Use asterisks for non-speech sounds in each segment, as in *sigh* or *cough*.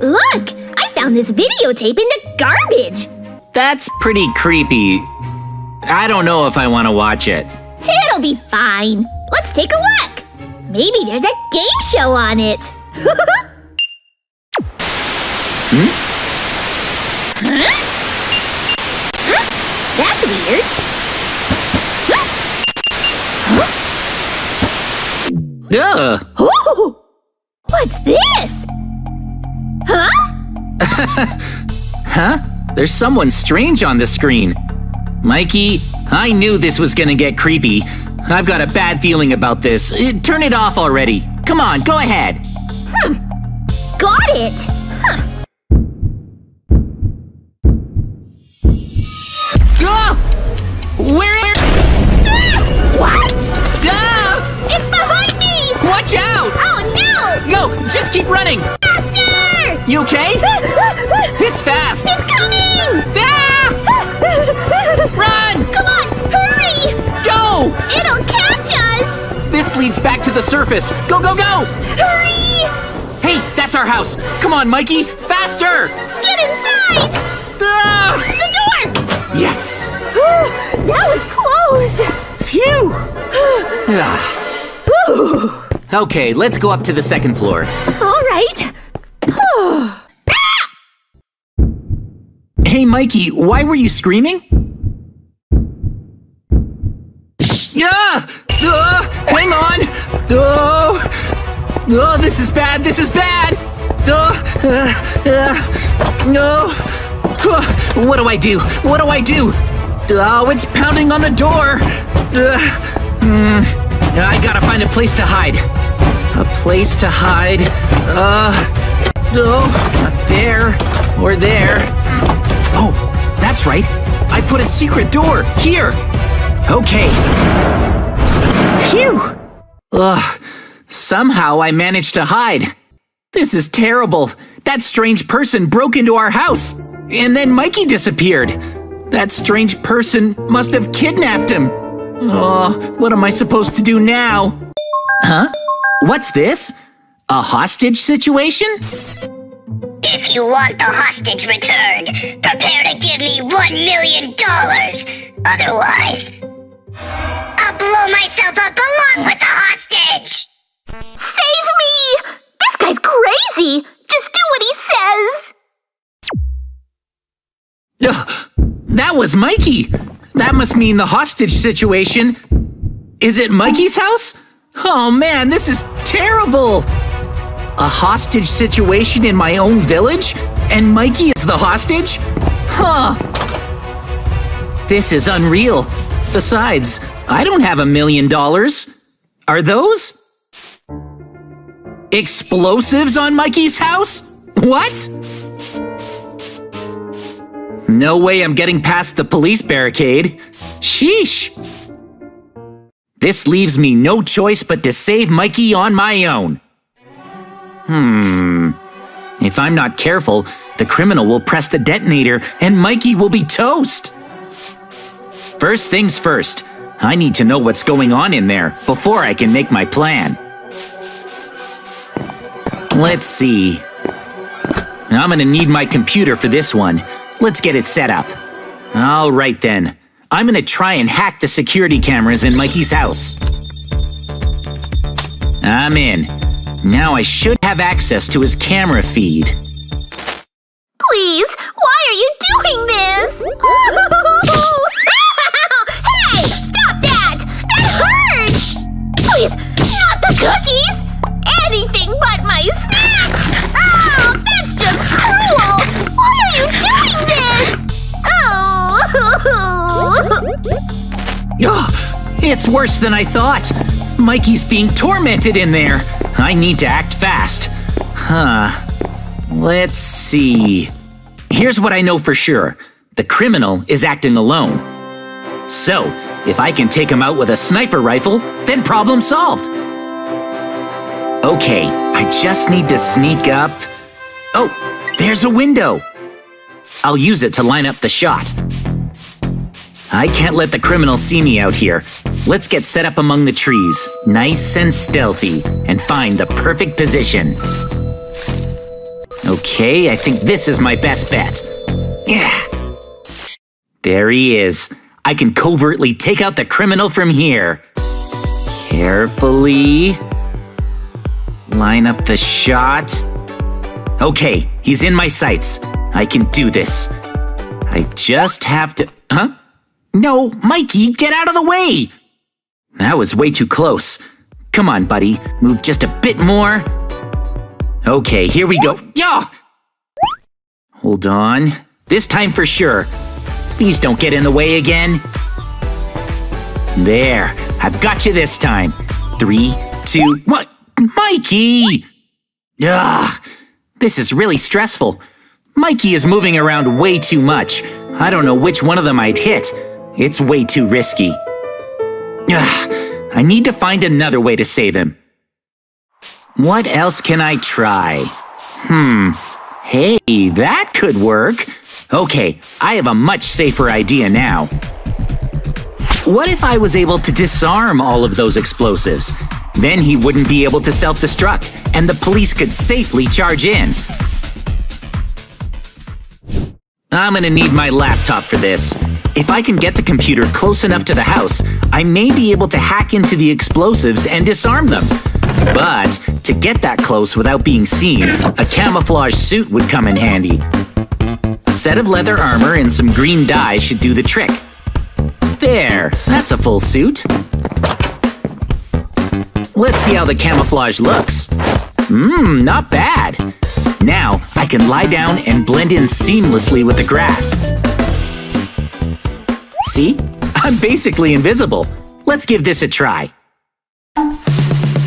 Look! I found this videotape in the garbage! That's pretty creepy. I don't know if I want to watch it. It'll be fine. Let's take a look. Maybe there's a game show on it. Hmm? Huh? Huh? That's weird. Ugh! Ooh! What's this? Huh? *laughs* Huh? There's someone strange on the screen. Mikey, I knew this was gonna get creepy. I've got a bad feeling about this. Uh, Turn it off already. Come on, go ahead. Got it! Huh. Ah! Where? Ah! What? Ah! It's behind me! Watch out! Oh no! Go! Just keep running! Faster! You okay? It's fast! It's coming! Ah! Run! Come on, hurry! Go! It'll catch us! This leads back to the surface. Go, go, go! Hurry! Hey, that's our house. Come on, Mikey, faster! Get inside! Ah! The door! Yes! that was close! Phew! *sighs* Ah. okay, let's go up to the second floor. All right. Ah! Hey, Mikey, why were you screaming? Ah! Ah! hang on! Oh! oh, this is bad, this is bad! Oh! Uh, uh, no! Oh, what do I do? What do I do? Oh, it's pounding on the door! Uh, hmm, I gotta find a place to hide. A place to hide. Uh, oh, not there or there. Oh, that's right. I put a secret door here. Okay. Phew. Ugh. Somehow I managed to hide. This is terrible. That strange person broke into our house. And then Mikey disappeared. That strange person must have kidnapped him. Oh, what am I supposed to do now? Huh? What's this? A hostage situation? If you want the hostage returned, prepare to give me one million dollars. Otherwise, I'll blow myself up along with the hostage. Save me! This guy's crazy! Just do what he says! Ugh, that was Mikey. That must mean the hostage situation. Is it Mikey's house? Oh man, this is terrible. A hostage situation in my own village? And Mikey is the hostage? Huh. This is unreal. Besides, I don't have a million dollars. Are those? Explosives on Mikey's house? What? No way I'm getting past the police barricade. Sheesh. This leaves me no choice but to save Mikey on my own. Hmm. If I'm not careful, the criminal will press the detonator and Mikey will be toast. First things first, I need to know what's going on in there before I can make my plan. Let's see. I'm gonna need my computer for this one. Let's get it set up. All right then. I'm gonna try and hack the security cameras in Mikey's house. I'm in. Now I should have access to his camera feed. Please, why are you doing this? *laughs* hey! Stop that! That hurts! Please, not the cookies! Anything but my snacks! Oh, that's just cruel! Why are you doing this? Oh! *laughs* Ah! It's worse than I thought. Mikey's being tormented in there. I need to act fast. Huh. Let's see. Here's what I know for sure the criminal is acting alone. So, if I can take him out with a sniper rifle, then problem solved. Okay, I just need to sneak up. Oh, there's a window. I'll use it to line up the shot. I can't let the criminal see me out here. Let's get set up among the trees, nice and stealthy, and find the perfect position. Okay, I think this is my best bet. Yeah. There he is. I can covertly take out the criminal from here. Carefully. Line up the shot. Okay, he's in my sights. I can do this. I just have to. Huh? No, Mikey, get out of the way! That was way too close. Come on, buddy, move just a bit more. Okay, here we go. Yeah! Hold on. This time for sure. Please don't get in the way again. There, I've got you this time. Three, two, one. Mikey! Ugh, this is really stressful. Mikey is moving around way too much. I don't know which one of them I'd hit. It's way too risky. Ugh, I need to find another way to save him. What else can I try? Hmm. Hey, that could work. Okay, I have a much safer idea now. What if I was able to disarm all of those explosives? Then he wouldn't be able to self-destruct, and the police could safely charge in. I'm gonna need my laptop for this. If I can get the computer close enough to the house, I may be able to hack into the explosives and disarm them. But to get that close without being seen, a camouflage suit would come in handy. A set of leather armor and some green dye should do the trick. There, that's a full suit. Let's see how the camouflage looks. Mmm, not bad. Now, I can lie down and blend in seamlessly with the grass. See? I'm basically invisible. Let's give this a try.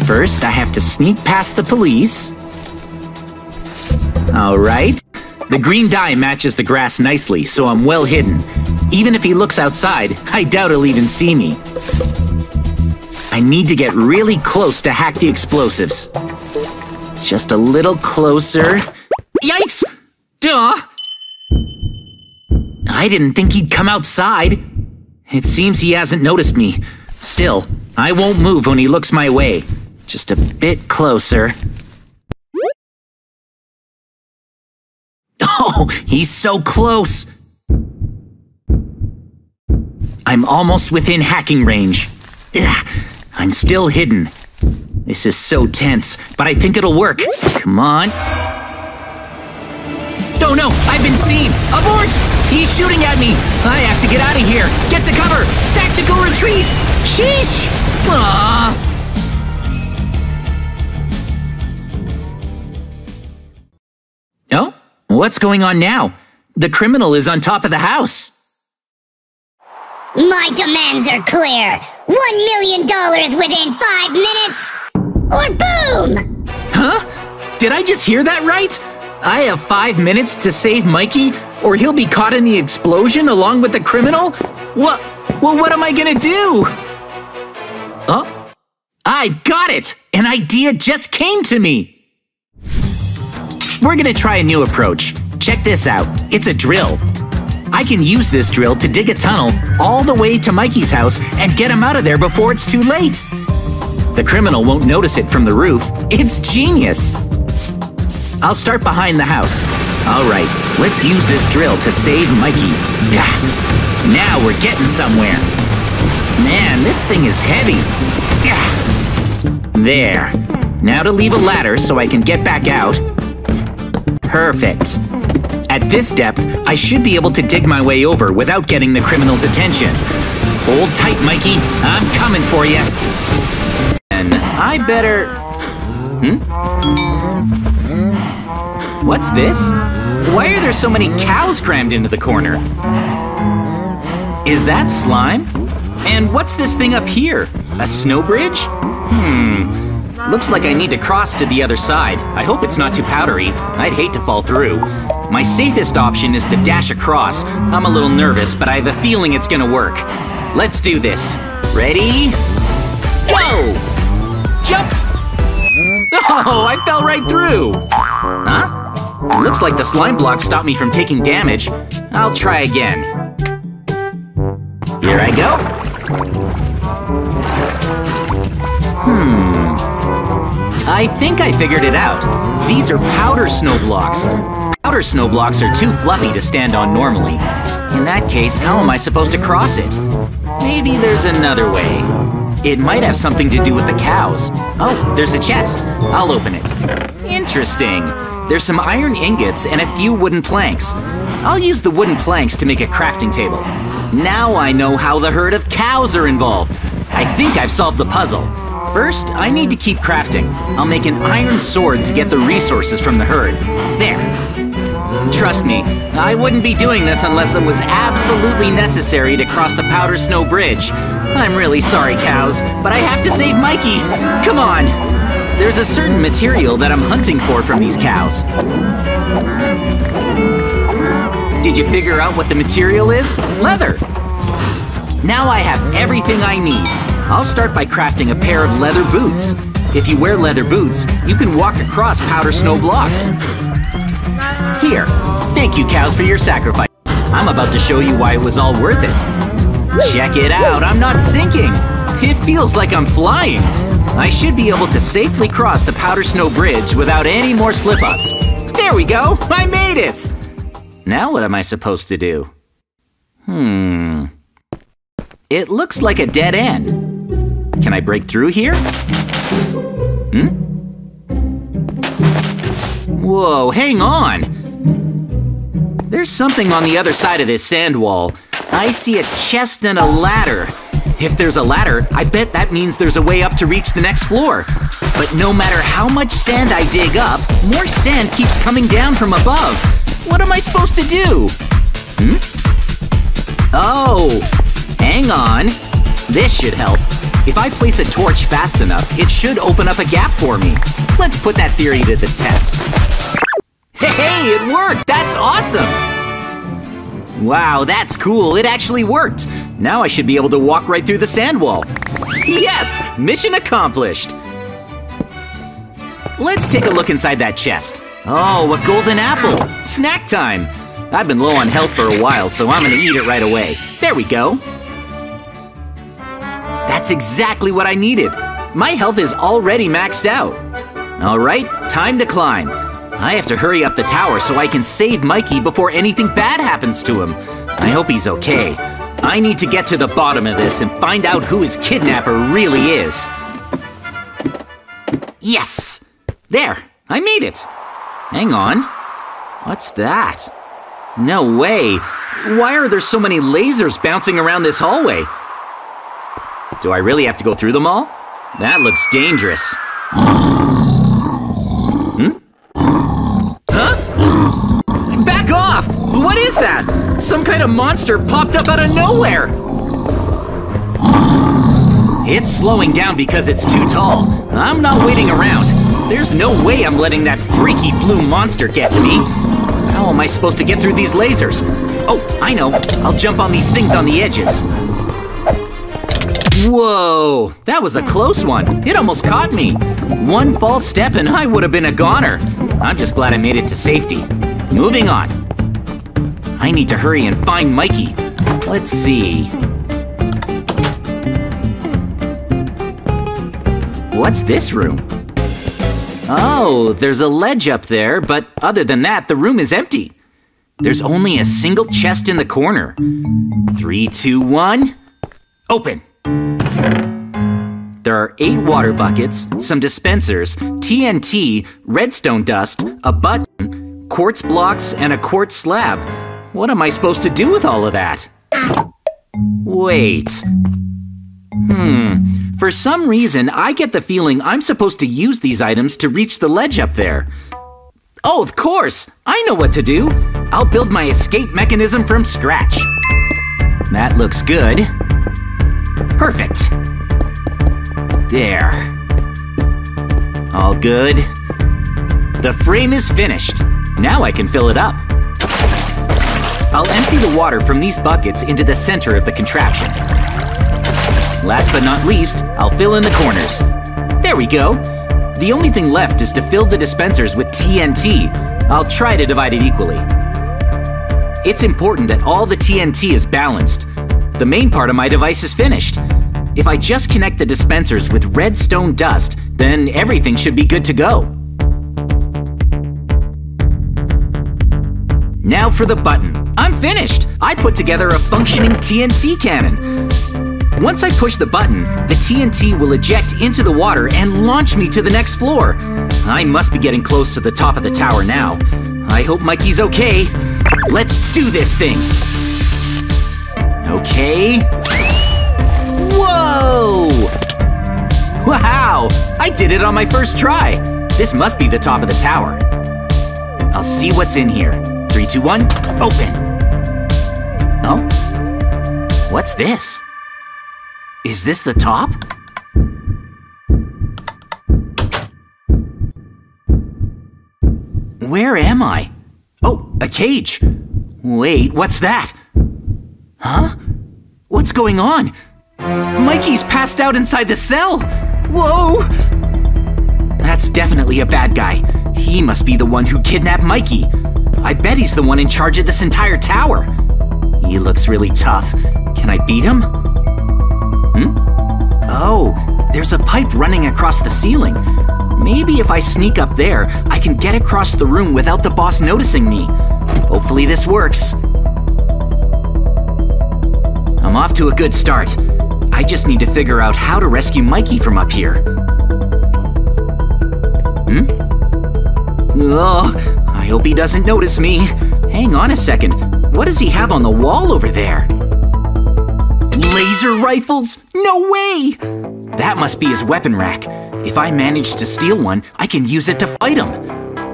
First, I have to sneak past the police. Alright. The green dye matches the grass nicely, so I'm well hidden. Even if he looks outside, I doubt he'll even see me. I need to get really close to hack the explosives. Just a little closer. Yikes! Duh! I didn't think he'd come outside. It seems he hasn't noticed me. Still, I won't move when he looks my way. Just a bit closer. *laughs* Oh, he's so close! I'm almost within hacking range. Ugh, I'm still hidden. This is so tense, but I think it'll work. Come on. No, no, I've been seen! Abort! He's shooting at me! I have to get out of here! Get to cover! Tactical retreat! Sheesh! Aww. Oh? What's going on now? The criminal is on top of the house. My demands are clear. One million dollars within five minutes, or boom! Huh? Did I just hear that right? I have five minutes to save Mikey, or he'll be caught in the explosion along with the criminal? What? Well, what am I gonna do? Oh, I've got it! An idea just came to me! We're gonna try a new approach. Check this out. It's a drill. I can use this drill to dig a tunnel all the way to Mikey's house and get him out of there before it's too late. The criminal won't notice it from the roof. It's genius! I'll start behind the house. All right, let's use this drill to save Mikey. Now we're getting somewhere. Man, this thing is heavy. There. Now to leave a ladder so I can get back out. Perfect. At this depth, I should be able to dig my way over without getting the criminal's attention. Hold tight, Mikey. I'm coming for you. I better... Hmm? What's this? Why are there so many cows crammed into the corner? Is that slime? And what's this thing up here? A snow bridge? Hmm. Looks like I need to cross to the other side. I hope it's not too powdery. I'd hate to fall through. My safest option is to dash across. I'm a little nervous, but I have a feeling it's gonna work. Let's do this. Ready? Go! Jump! Oh, I fell right through! Huh? Looks like the slime block stopped me from taking damage. I'll try again. Here I go. Hmm. I think I figured it out. These are powder snow blocks. Powder snow blocks are too fluffy to stand on normally. In that case, how am I supposed to cross it? Maybe there's another way. It might have something to do with the cows. Oh, there's a chest. I'll open it. Interesting. There's some iron ingots and a few wooden planks. I'll use the wooden planks to make a crafting table. Now I know how the herd of cows are involved. I think I've solved the puzzle. First, I need to keep crafting. I'll make an iron sword to get the resources from the herd. There. Trust me, I wouldn't be doing this unless it was absolutely necessary to cross the Powder Snow Bridge. I'm really sorry, cows, but I have to save Mikey. Come on. There's a certain material that I'm hunting for from these cows. Did you figure out what the material is? Leather. Now I have everything I need. I'll start by crafting a pair of leather boots. If you wear leather boots, you can walk across powder snow blocks. Here, thank you cows for your sacrifice. I'm about to show you why it was all worth it. Check it out, I'm not sinking. It feels like I'm flying. I should be able to safely cross the powder snow bridge without any more slip-ups. There we go, I made it! Now what am I supposed to do? Hmm. It looks like a dead end. Can I break through here? Hmm? Whoa, hang on! There's something on the other side of this sand wall. I see a chest and a ladder. If there's a ladder, I bet that means there's a way up to reach the next floor. But no matter how much sand I dig up, more sand keeps coming down from above. What am I supposed to do? Hmm? Oh, hang on. This should help. If I place a torch fast enough, it should open up a gap for me. Let's put that theory to the test. Hey, it worked! That's awesome! Wow, that's cool. It actually worked. Now I should be able to walk right through the sand wall. Yes! Mission accomplished! Let's take a look inside that chest. Oh, a golden apple! Snack time! I've been low on health for a while, so I'm gonna eat it right away. There we go. That's exactly what I needed. My health is already maxed out. All right, time to climb. I have to hurry up the tower so I can save Mikey before anything bad happens to him. I hope he's okay. I need to get to the bottom of this and find out who his kidnapper really is. Yes! There, I made it. Hang on. What's that? No way. Why are there so many lasers bouncing around this hallway? Do I really have to go through them all? That looks dangerous. Hmm? Huh? Back off! What is that? Of monster popped up out of nowhere! It's slowing down because it's too tall. I'm not waiting around. There's no way I'm letting that freaky blue monster get to me. How am I supposed to get through these lasers? Oh, I know. I'll jump on these things on the edges. Whoa, that was a close one. It almost caught me. One false step and I would have been a goner. I'm just glad I made it to safety. Moving on. I need to hurry and find Mikey. Let's see. What's this room? Oh, there's a ledge up there, but other than that, the room is empty. There's only a single chest in the corner. Three, two, one. Open. There are eight water buckets, some dispensers, TNT, redstone dust, a button, quartz blocks, and a quartz slab. What am I supposed to do with all of that? Wait. Hmm. For some reason, I get the feeling I'm supposed to use these items to reach the ledge up there. Oh, of course! I know what to do! I'll build my escape mechanism from scratch. That looks good. Perfect. There. All good. The frame is finished. Now I can fill it up. I'll empty the water from these buckets into the center of the contraption. Last but not least, I'll fill in the corners. There we go. The only thing left is to fill the dispensers with TNT. I'll try to divide it equally. It's important that all the TNT is balanced. The main part of my device is finished. If I just connect the dispensers with redstone dust, then everything should be good to go. Now for the button. I'm finished! I put together a functioning TNT cannon. Once I push the button, the TNT will eject into the water and launch me to the next floor. I must be getting close to the top of the tower now. I hope Mikey's okay. Let's do this thing. Okay. Whoa! Wow! I did it on my first try. This must be the top of the tower. I'll see what's in here. Three, two, one, open. Oh? What's this? Is this the top? Where am I? Oh, a cage. Wait, what's that? Huh? What's going on? Mikey's passed out inside the cell. Whoa! That's definitely a bad guy. He must be the one who kidnapped Mikey. I bet he's the one in charge of this entire tower. He looks really tough. Can I beat him? Hmm? Oh, there's a pipe running across the ceiling. Maybe if I sneak up there, I can get across the room without the boss noticing me. Hopefully this works. I'm off to a good start. I just need to figure out how to rescue Mikey from up here. Hmm? Oh, I hope he doesn't notice me. Hang on a second. What does he have on the wall over there? Laser rifles? No way! That must be his weapon rack. If I manage to steal one, I can use it to fight him.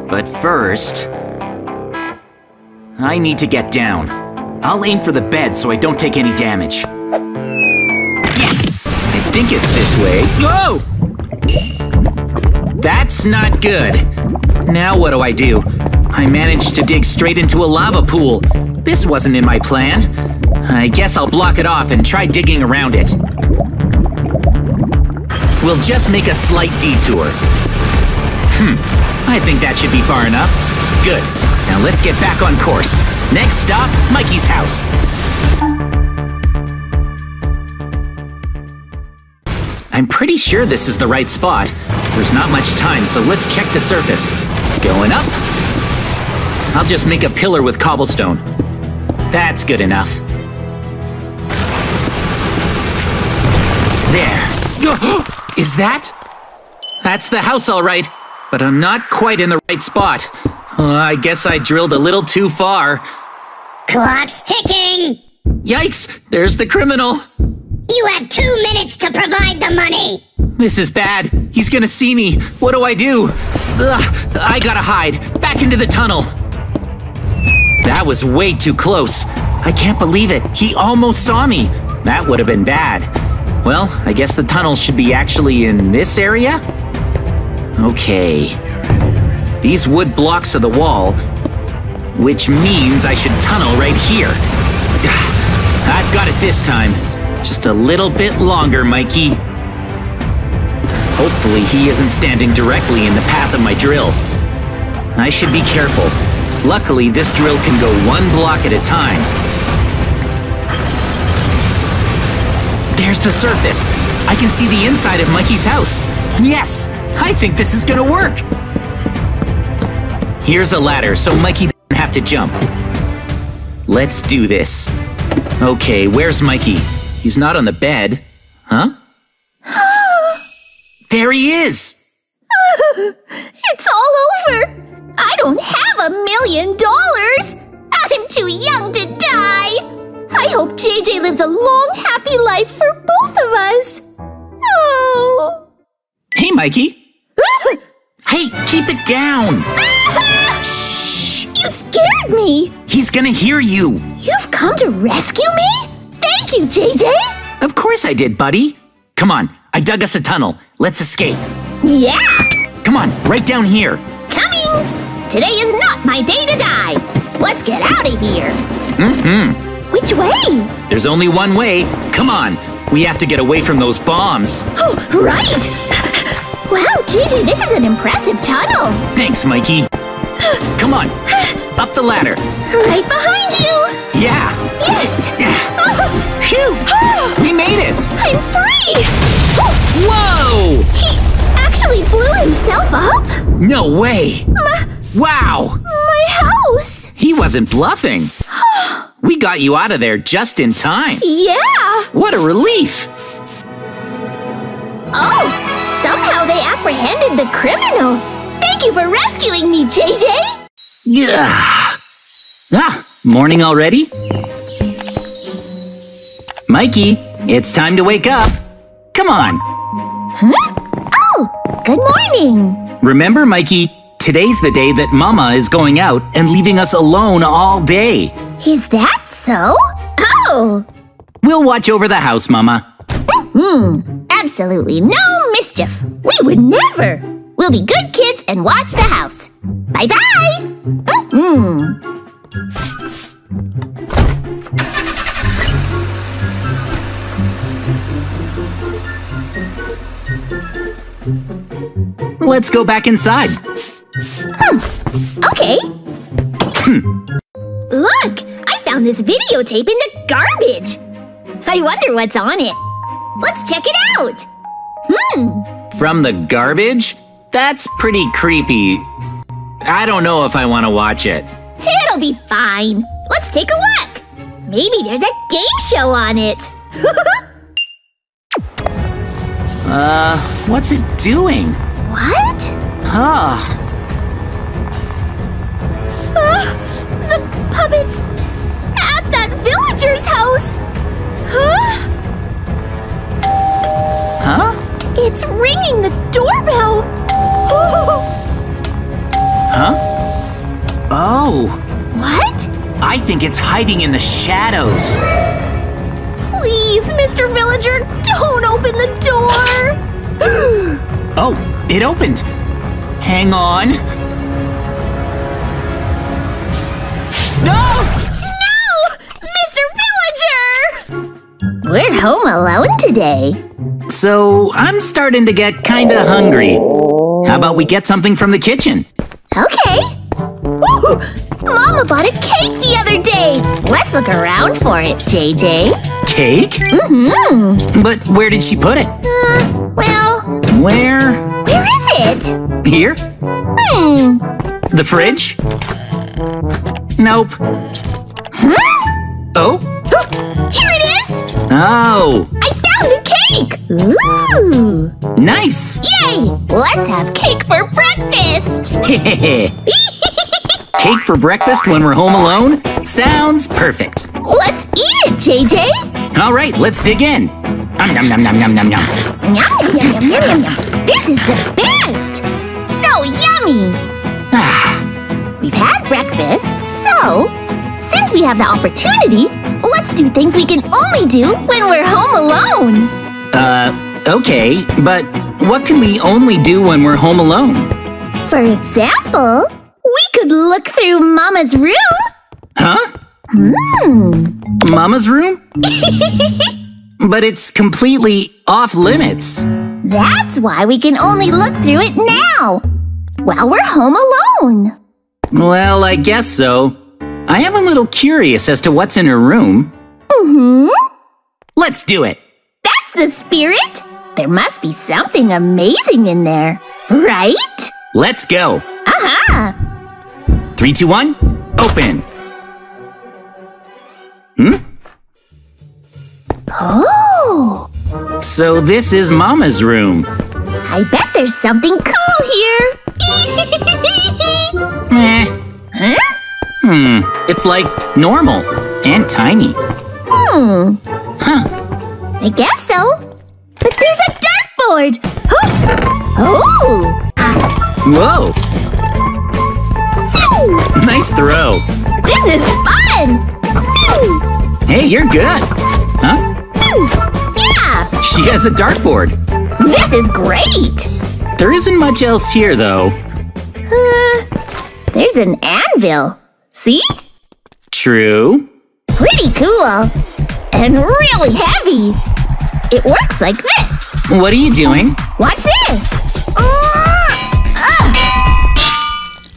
But first... I need to get down. I'll aim for the bed so I don't take any damage. Yes! I think it's this way. Whoa! That's not good. Now what do I do? I managed to dig straight into a lava pool. This wasn't in my plan. I guess I'll block it off and try digging around it. We'll just make a slight detour. Hmm, I think that should be far enough. Good. Now let's get back on course. Next stop, Mikey's house. I'm pretty sure this is the right spot. There's not much time, so let's check the surface. Going up. I'll just make a pillar with cobblestone. That's good enough. There. *gasps* Is that? That's the house, all right. But I'm not quite in the right spot. Uh, I guess I drilled a little too far. Clock's ticking! Yikes! There's the criminal! You have two minutes to provide the money! This is bad. He's gonna see me. What do I do? Ugh, I gotta hide. Back into the tunnel. That was way too close. I can't believe it. He almost saw me. That would have been bad. Well, I guess the tunnel should be actually in this area? Okay. These wood blocks are the wall, which means I should tunnel right here. *sighs* I've got it this time. Just a little bit longer, Mikey. Hopefully he isn't standing directly in the path of my drill. I should be careful. Luckily, this drill can go one block at a time. There's the surface. I can see the inside of Mikey's house. Yes! I think this is gonna work! Here's a ladder so Mikey doesn't have to jump. Let's do this. Okay, where's Mikey? He's not on the bed. Huh? *gasps* there he is! *laughs* It's all over! I don't have a million dollars! I'm too young to die! I hope JJ lives a long, happy life for both of us! Oh! Hey, Mikey! *laughs* hey, keep it down! *laughs* Shh! You scared me! He's gonna hear you! You've come to rescue me? Thank you, JJ! Of course I did, buddy! Come on, I dug us a tunnel. Let's escape. Yeah! Come on, right down here. Coming! Today is not my day to die! Let's get out of here! Mm-hmm. Which way? There's only one way. Come on. We have to get away from those bombs. Oh, right! Wow, JJ, this is an impressive tunnel! Thanks, Mikey. Come on. Up the ladder. Right behind you! Yeah. Yes! Phew! *gasps* We made it! I'm free! Whoa! He really blew himself up? No way! Wow! My house! He wasn't bluffing. *gasps* We got you out of there just in time. Yeah! What a relief! Oh, somehow they apprehended the criminal. Thank you for rescuing me, JJ. Yeah. Ah, morning already? Mikey, it's time to wake up. Come on. Oh, good morning. Remember, Mikey, today's the day that Mama is going out and leaving us alone all day. Is that so? Oh, We'll watch over the house, Mama. hmm, absolutely no mischief. We would never. We'll be good kids and watch the house. Bye bye Let's go back inside. Okay. Hmm. Look, I found this videotape in the garbage. I wonder what's on it. Let's check it out. Hmm. From the garbage? That's pretty creepy. I don't know if I want to watch it. It'll be fine. Let's take a look. Maybe there's a game show on it. *laughs* Uh, what's it doing? What? Huh. Ah, the puppets at that villager's house. Huh? Huh? It's ringing the doorbell. Huh? Oh, what? I think it's hiding in the shadows. Please, Mr. Villager, don't open the door. *gasps* Oh, it opened. Hang on. No! No! Mr. Villager! We're home alone today. So, I'm starting to get kinda hungry. How about we get something from the kitchen? Okay. Woo! Mama bought a cake the other day. Let's look around for it, JJ. Cake? Mm-hmm. But where did she put it? Uh, well, Where? where is it? Here? Hmm. The fridge? Nope. Huh? Oh? Here it is! Oh, I found a cake! Ooh! nice. Yay! Let's have cake for breakfast! *laughs* Cake for breakfast when we're home alone? Sounds perfect. Let's eat it, JJ! All right, let's dig in. Nom nom nom nom nom nom. Yum, yum, yum, yum, yum, yum, yum. This is the best! So yummy! *sighs* We've had breakfast, so since we have the opportunity, let's do things we can only do when we're home alone. uh, okay, but what can we only do when we're home alone? For example, we could look through Mama's room. Huh? Hmm. Mama's room? *laughs* But it's completely off limits. That's why we can only look through it now, while we're home alone. Well, I guess so. I am a little curious as to what's in her room. Mm-hmm. Let's do it. That's the spirit. There must be something amazing in there, right? Let's go. Aha! Three, two, one, open. Hmm? Oh, So this is Mama's room. I bet there's something cool here. *laughs* Meh. huh? Hmm. It's like normal and tiny. Hmm. Huh. I guess so. But there's a dartboard. Huh? Oh! Whoa. Nice throw. This is fun! Hey, you're good. Huh? Yeah! She has a dartboard. This is great! There isn't much else here, though. Uh, there's an anvil. See? True. Pretty cool. And really heavy. It works like this. What are you doing? Watch this. Uh, uh,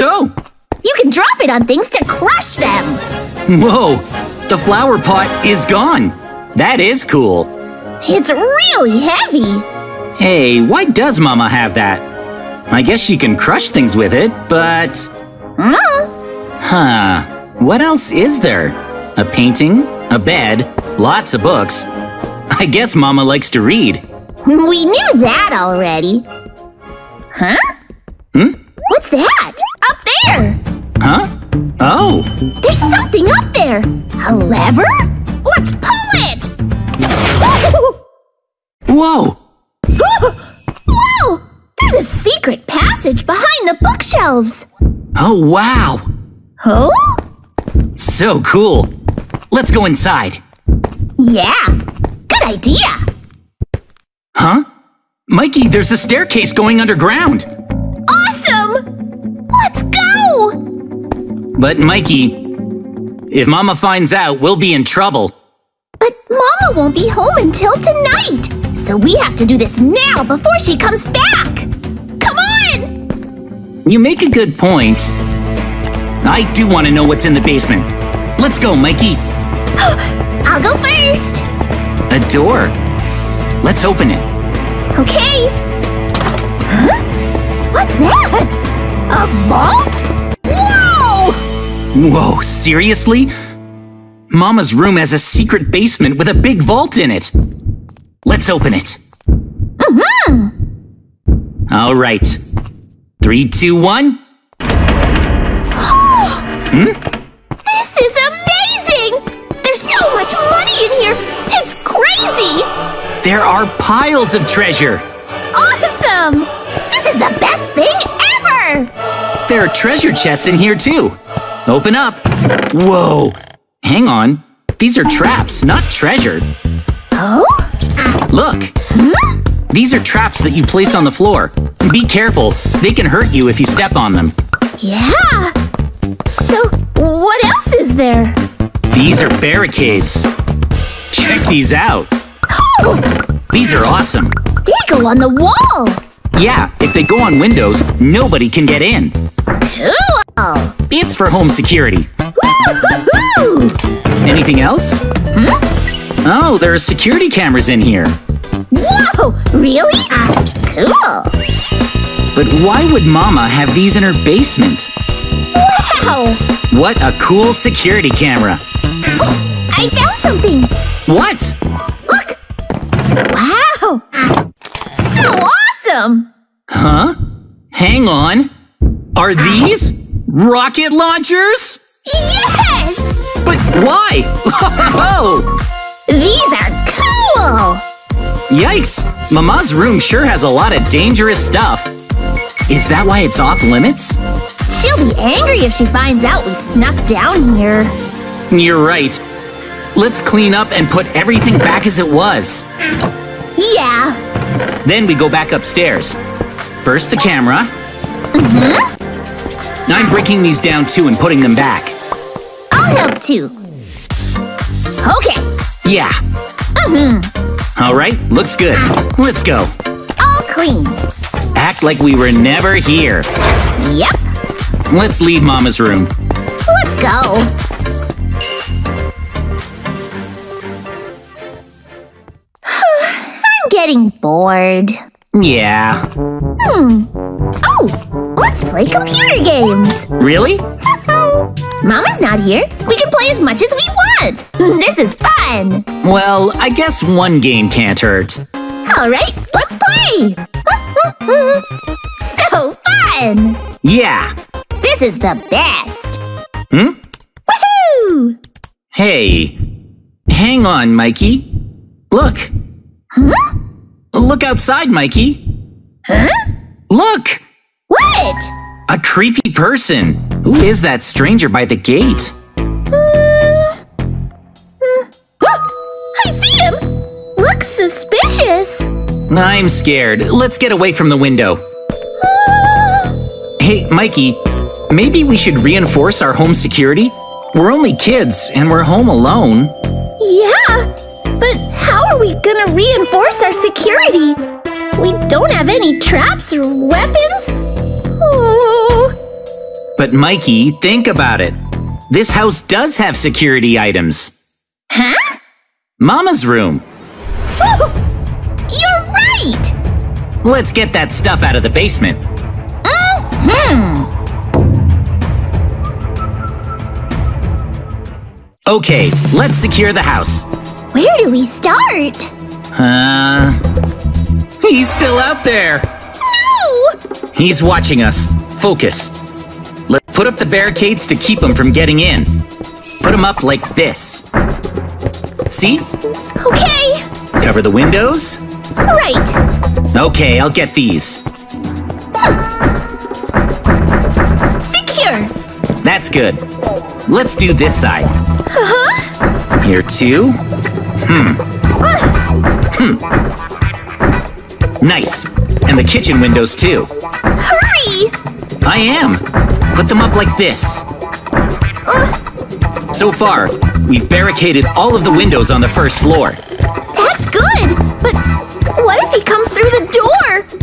Oh! you can drop it on things to crush them. Whoa! The flower pot is gone. That is cool. It's really heavy. Hey, why does Mama have that? I guess she can crush things with it, but. Hmm? Huh. What else is there? A painting, a bed, lots of books. I guess Mama likes to read. We knew that already. Huh? Hmm? What's that? Up there! Huh? Oh! There's something up there! A lever? Let's pull it! Whoa! Whoa! There's a secret passage behind the bookshelves! Oh, wow! Oh? So cool! Let's go inside. Yeah, good idea! Huh? Mikey, there's a staircase going underground. Awesome! Let's go! But Mikey, if Mama finds out, we'll be in trouble. But Mama won't be home until tonight! So we have to do this now before she comes back! Come on! You make a good point. I do want to know what's in the basement. Let's go, Mikey. *gasps* I'll go first! A door. Let's open it. Okay. Huh? What's that? A vault? Whoa! Seriously? Mama's room has a secret basement with a big vault in it. Let's open it. Mm-hmm. All right. Three, two, one. *gasps* This is amazing! There's so much money in here! It's crazy! There are piles of treasure. Awesome! This is the best thing ever! There are treasure chests in here too. Open up. Whoa. Hang on. These are traps, not treasure. Oh? Look. These are traps that you place on the floor. Be careful. They can hurt you if you step on them. Yeah! So, what else is there? These are barricades. Check these out. Oh! These are awesome. They go on the wall! Yeah, if they go on windows, nobody can get in. Cool! It's for home security. Anything else? Hmm? Oh, there are security cameras in here. Whoa! Really? Ah, cool! But why would Mama have these in her basement? Wow! What a cool security camera. Oh, I found something! What? Look! Wow! So awesome! Huh? Hang on. Are these rocket launchers? Yes! But why? *laughs* Oh, These are cool! Yikes! Mama's room sure has a lot of dangerous stuff. Is that why it's off limits? She'll be angry if she finds out we snuck down here. You're right. Let's clean up and put everything back as it was. Yeah. Then we go back upstairs. First the camera. Mm-hmm. I'm breaking these down too and putting them back. I'll help too. Okay. Yeah. Mm-hmm. All right, looks good. Let's go. All clean. Act like we were never here. Yep. Let's leave Mama's room. Let's go. *sighs* I'm getting bored. Yeah. Hmm. Oh, let's play computer games. Really? Mama's not here. We can play as much as we want. *laughs* This is fun. Well, I guess one game can't hurt. All right, let's play. *laughs* so fun. Yeah. This is the best. Hmm? Woohoo! Hey. Hang on, Mikey. Look. Huh? Look outside, Mikey. Huh? Look! What? A creepy person. Who is that stranger by the gate? Uh. Oh, I see him. Looks suspicious. I'm scared. Let's get away from the window. Uh, Hey, Mikey, maybe we should reinforce our home security? We're only kids and we're home alone. yeah, but how are we gonna reinforce our security? We don't have any traps or weapons. But Mikey, think about it. This house does have security items. Huh? Mama's room. Oh, you're right! Let's get that stuff out of the basement. Hmm. Okay, let's secure the house. Where do we start? Uh. He's still out there! No! He's watching us. Focus. Let's put up the barricades to keep him from getting in. Put them up like this. See? Okay, Cover the windows. right. Okay, I'll get these. Secure. That's good. Let's do this side. Uh-huh. Here too. Hmm. Hmm. Nice. And the kitchen windows too. Hurry! I am. Put them up like this. So far, we've barricaded all of the windows on the first floor. That's good, but what if he comes through the door?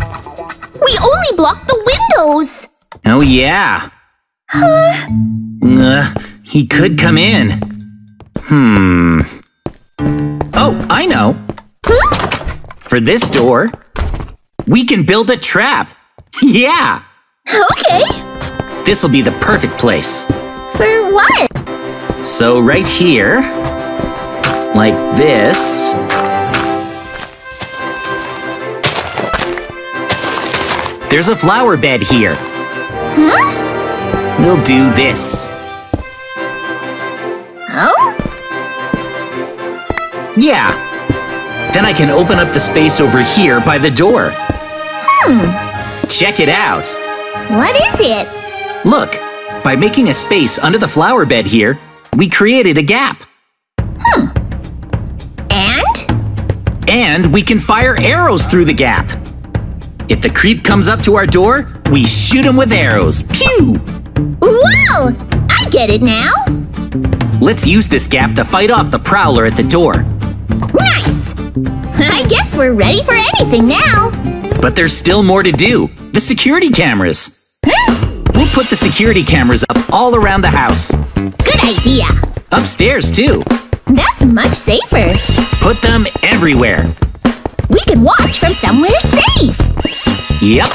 We only blocked the windows. Oh, yeah. Huh? Uh, he could come in. Hmm. Oh, I know. Huh? For this door, we can build a trap. *laughs* yeah. Okay. This'll be the perfect place. For what? So right here, like this. There's a flower bed here. Huh? We'll do this. Oh? Yeah. Then I can open up the space over here by the door. Hmm. Check it out. What is it? Look, by making a space under the flower bed here, we created a gap. And? And we can fire arrows through the gap. If the creep comes up to our door, we shoot him with arrows. Pew! Wow! I get it now. Let's use this gap to fight off the prowler at the door. Nice. I guess we're ready for anything now. But there's still more to do. The security cameras. We'll put the security cameras up all around the house. Good idea. Upstairs, too. That's much safer. Put them everywhere. We can watch from somewhere safe. Yep.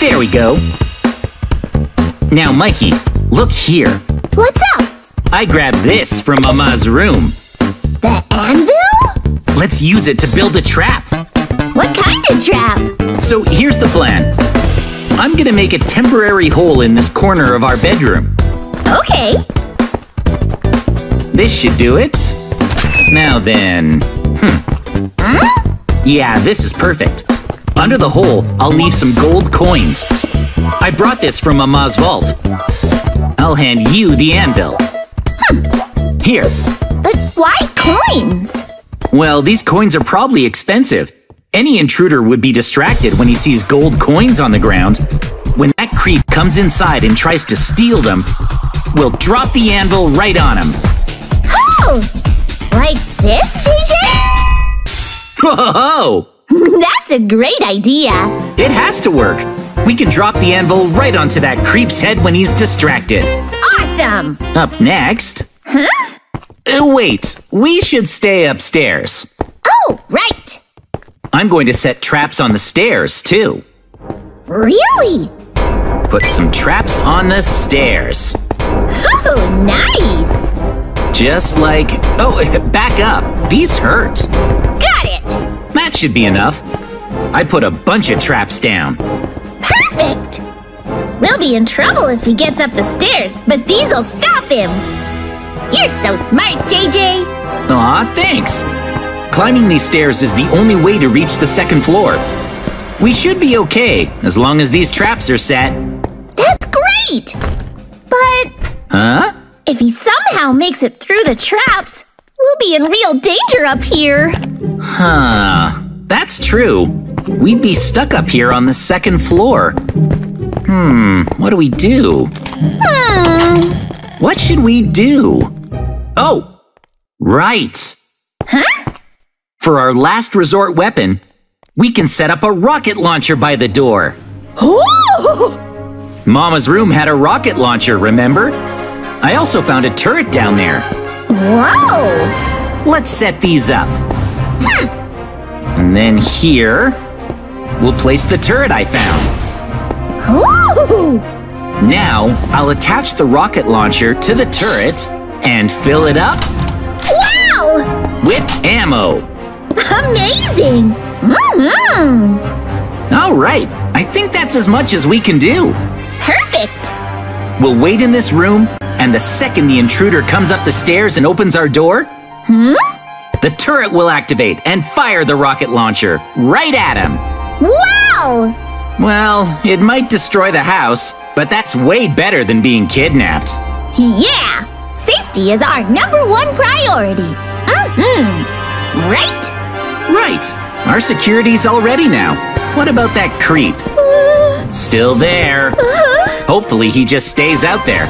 There we go. Now, Mikey, look here. What's up? I grabbed this from Mama's room. The anvil? Let's use it to build a trap. What kind of trap? So here's the plan. I'm gonna make a temporary hole in this corner of our bedroom. Okay. This should do it. Now then, hmm. Yeah, this is perfect. Under the hole, I'll leave some gold coins. I brought this from Mama's vault. I'll hand you the anvil. Here. But why coins? Well, these coins are probably expensive. Any intruder would be distracted when he sees gold coins on the ground. When that creep comes inside and tries to steal them, we'll drop the anvil right on him. Oh! Like this, JJ? Whoa! *laughs* That's a great idea. It has to work. We can drop the anvil right onto that creep's head when he's distracted. Awesome. Up next. Huh? Uh, wait, we should stay upstairs. Oh, right. I'm going to set traps on the stairs, too. Really? Put some traps on the stairs. Oh, nice. Just like. Oh, *laughs* back up. These hurt. Got it. That should be enough. I put a bunch of traps down. Perfect. We'll be in trouble if he gets up the stairs, but these'll stop him. You're so smart, JJ. Aw, thanks. Climbing these stairs is the only way to reach the second floor. We should be okay, as long as these traps are set. That's great. But Huh? if he somehow makes it through the traps, we'll be in real danger up here. Huh. That's true. We'd be stuck up here on the second floor. Hmm, what do we do? Hmm. What should we do? Oh! Right! Huh? For our last resort weapon, we can set up a rocket launcher by the door. Oh! Mama's room had a rocket launcher, remember? I also found a turret down there. Whoa! Let's set these up. Hmm. And then here. we'll place the turret I found. Ooh! Now, I'll attach the rocket launcher to the turret and fill it up Wow! with ammo. Amazing! Mm-hmm. All right, I think that's as much as we can do. Perfect! We'll wait in this room, and the second the intruder comes up the stairs and opens our door, Hmm? the turret will activate and fire the rocket launcher right at him. Wow! Well, it might destroy the house, but that's way better than being kidnapped. Yeah! Safety is our number one priority. Mm-hmm. Right? Right, our security's all ready now. What about that creep? Uh-huh. Still there. Uh-huh. Hopefully he just stays out there.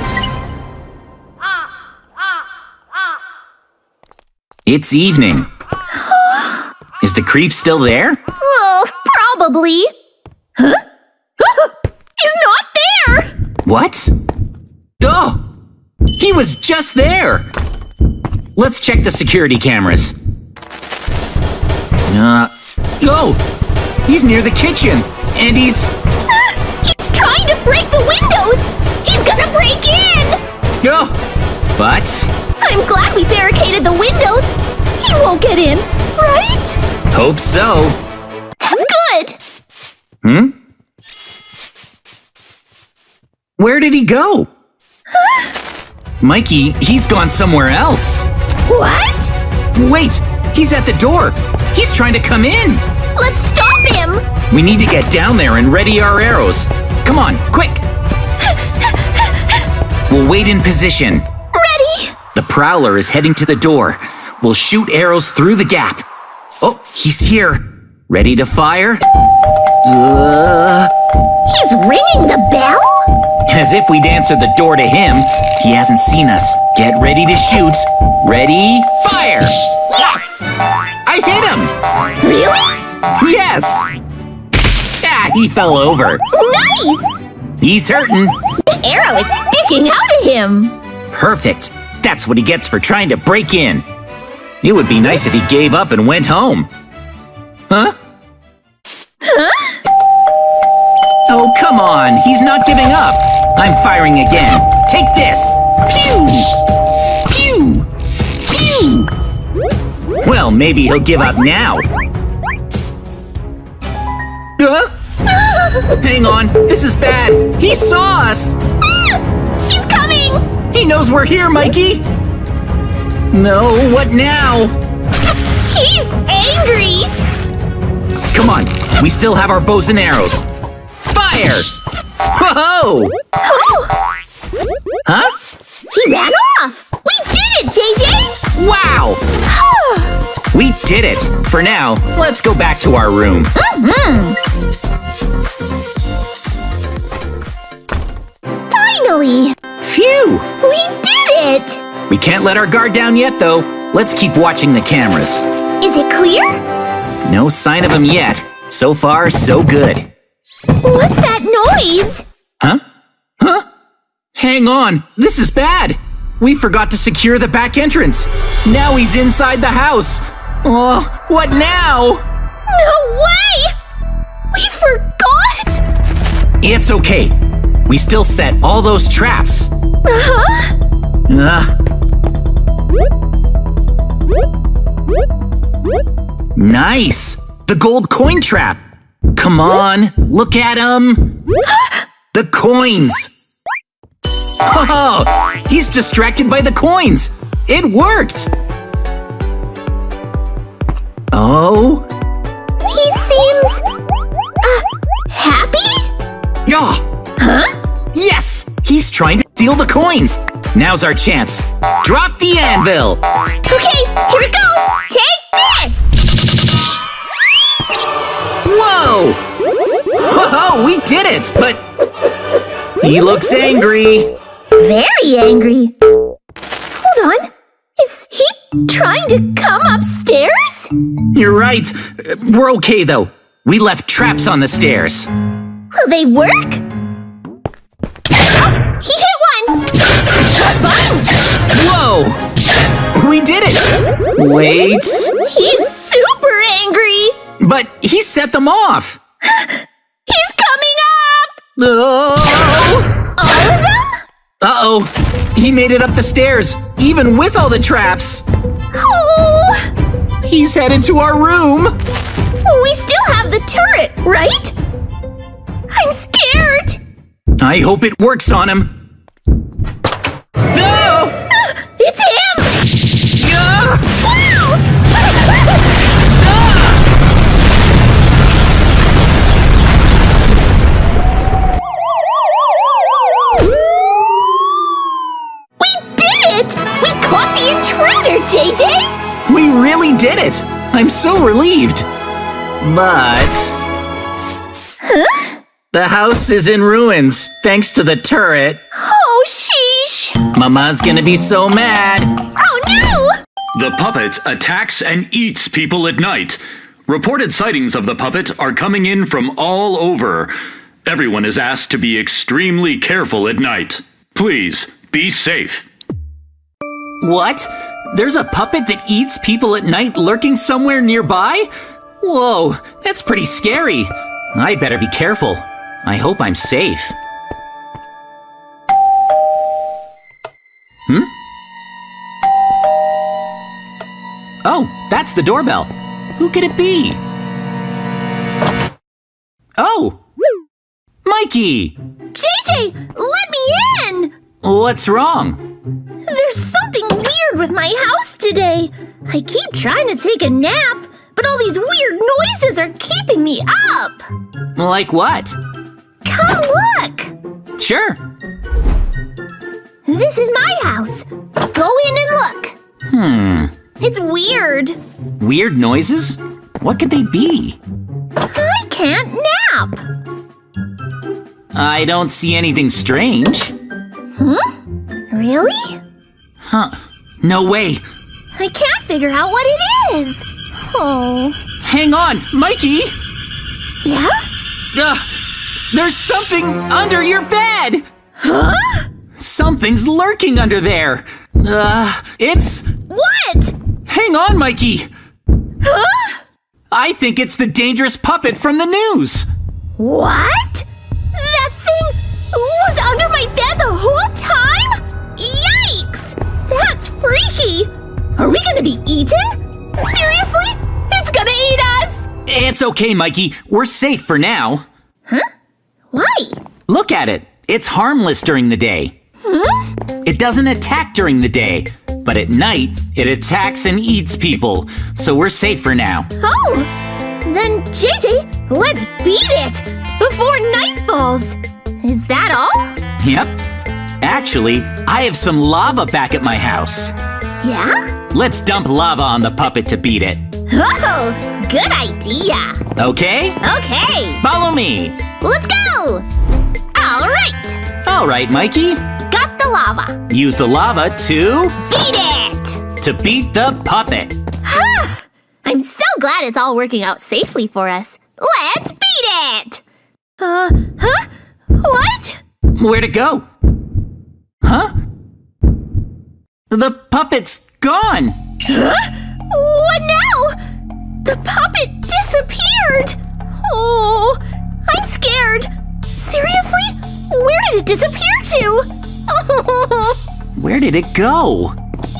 It's evening. *gasps* Is the creep still there? Oh, probably. Huh? *gasps* He's not there! What? He was just there! Let's check the security cameras. Uh, oh! He's near the kitchen, and he's... He's trying to break the windows! He's gonna break in! Oh! But... I'm glad we barricaded the windows. He won't get in, right? Hope so. That's good. Hmm? Where did he go? Mikey, he's gone somewhere else. What? Wait, he's at the door. He's trying to come in. Let's stop him! We need to get down there and ready our arrows. Come on, quick! We'll wait in position. Ready? The prowler is heading to the door. We'll shoot arrows through the gap. Oh, he's here. Ready to fire? Uh, He's ringing the bell? as if we'd answer the door to him. He hasn't seen us. Get ready to shoot. Ready, fire! Yes! I hit him! Really? Yes! Ah, he fell over. Nice! He's hurting. The arrow is sticking out of him. Perfect. That's what he gets for trying to break in. It would be nice if he gave up and went home. Huh? Huh? Oh, come on. He's not giving up. I'm firing again. Take this. Pew! Pew! Pew! Well, maybe he'll give up now. Huh? Hang on. This is bad. He saw us. He's coming! He knows we're here, Mikey! No, what now? He's angry! Come on, we still have our bows and arrows. Fire! Whoa! Oh! Huh? He ran off! We did it, JJ! Wow! *sighs* We did it! For now, let's go back to our room. Mm-hmm. Finally! Phew! We did it! We can't let our guard down yet, though. Let's keep watching the cameras. Is it clear? No sign of him yet. So far, so good. What's that noise? Huh? Huh? Hang on, this is bad. We forgot to secure the back entrance. Now he's inside the house. Oh, what now? No way! We forgot! It's okay. We still set all those traps. Huh? Ugh. Nice! The gold coin trap! Come on, look at them! *gasps* The coins! Oh, he's distracted by the coins! It worked! Oh? He seems... Uh, happy? Yeah! Huh? Yes! He's trying to steal the coins! Now's our chance. Drop the anvil! Okay, here it goes! Take this! Whoa! Whoa, we did it! But he looks angry. Very angry. Hold on. Is he trying to come upstairs? You're right. We're okay though. We left traps on the stairs. Will they work? Oh, he hit one! Whoa! We did it! Wait. He's super angry! But he set them off. *gasps* He's coming up! Oh! All of them? Uh-oh! He made it up the stairs, even with all the traps! Oh! He's headed to our room! We still have the turret, right? I'm scared! I hope it works on him. No! *gasps* It's him! We really did it! I'm so relieved! But... Huh? The house is in ruins, thanks to the turret. Oh, sheesh! Mama's gonna be so mad. Oh no! The puppet attacks and eats people at night. Reported sightings of the puppet are coming in from all over. Everyone is asked to be extremely careful at night. Please, be safe. What? There's a puppet that eats people at night lurking somewhere nearby? Whoa, that's pretty scary. I better be careful. I hope I'm safe. Hmm? Oh, that's the doorbell. Who could it be? Oh! Mikey! JJ, let me in! What's wrong? There's something weird with my house today. I keep trying to take a nap, but all these weird noises are keeping me up. Like what? Come look! Sure. This is my house. Go in and look. Hmm. It's weird. Weird noises? What could they be? I can't nap. I don't see anything strange. Really? Huh. No way. I can't figure out what it is. Oh. Hang on, Mikey! Yeah? Ugh, there's something under your bed! Huh? Something's lurking under there. Uh, it's. What? Hang on, Mikey! Huh? I think it's the dangerous puppet from the news. What? That thing was under my bed the whole time? Yikes! That's freaky! Are we gonna be eaten? Seriously? It's gonna eat us! It's okay, Mikey. We're safe for now. Huh? Why? Look at it. It's harmless during the day. Hmm? It doesn't attack during the day, but at night, it attacks and eats people. So we're safe for now. Oh! Then, JJ, let's beat it! Before night falls! Is that all? Yep. Actually, I have some lava back at my house. Yeah? Let's dump lava on the puppet to beat it. Oh, good idea! Okay? Okay, Follow me. let's go! Alright, All right, Mikey. got the lava. Use the lava to Beat it! to beat the puppet. I'm so glad it's all working out safely for us. Let's beat it! Uh, huh? What? Where'd it go? Huh? The puppet's gone. What now? The puppet disappeared! Oh, I'm scared. Seriously? Where did it disappear to? *laughs* Where did it go?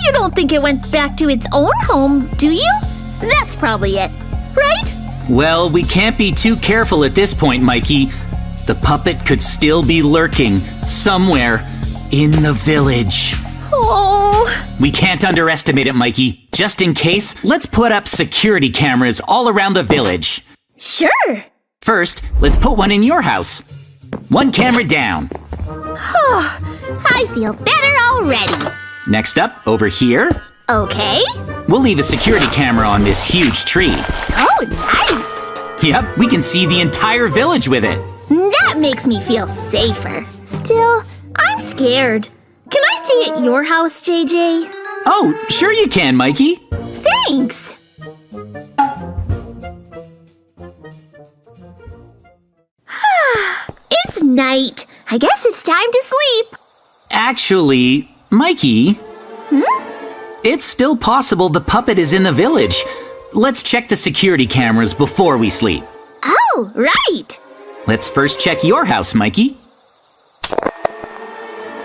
you don't think it went back to its own home, do you? That's probably it, right? Well, we can't be too careful at this point, Mikey. The puppet could still be lurking somewhere in the village. Oh, We can't underestimate it, Mikey. Just in case, let's put up security cameras all around the village. sure. First, let's put one in your house. One camera down. Oh, I feel better already. Next up, over here, Okay. we'll leave a security camera on this huge tree. Oh, nice. Yep, we can see the entire village with it. That makes me feel safer. Still, I'm scared. Can I stay at your house, JJ? Oh, sure you can, Mikey. Thanks. *sighs* it's night. I guess it's time to sleep. Actually, Mikey. Hmm? It's still possible the puppet is in the village. Let's check the security cameras before we sleep. Oh, right. Let's first check your house, Mikey.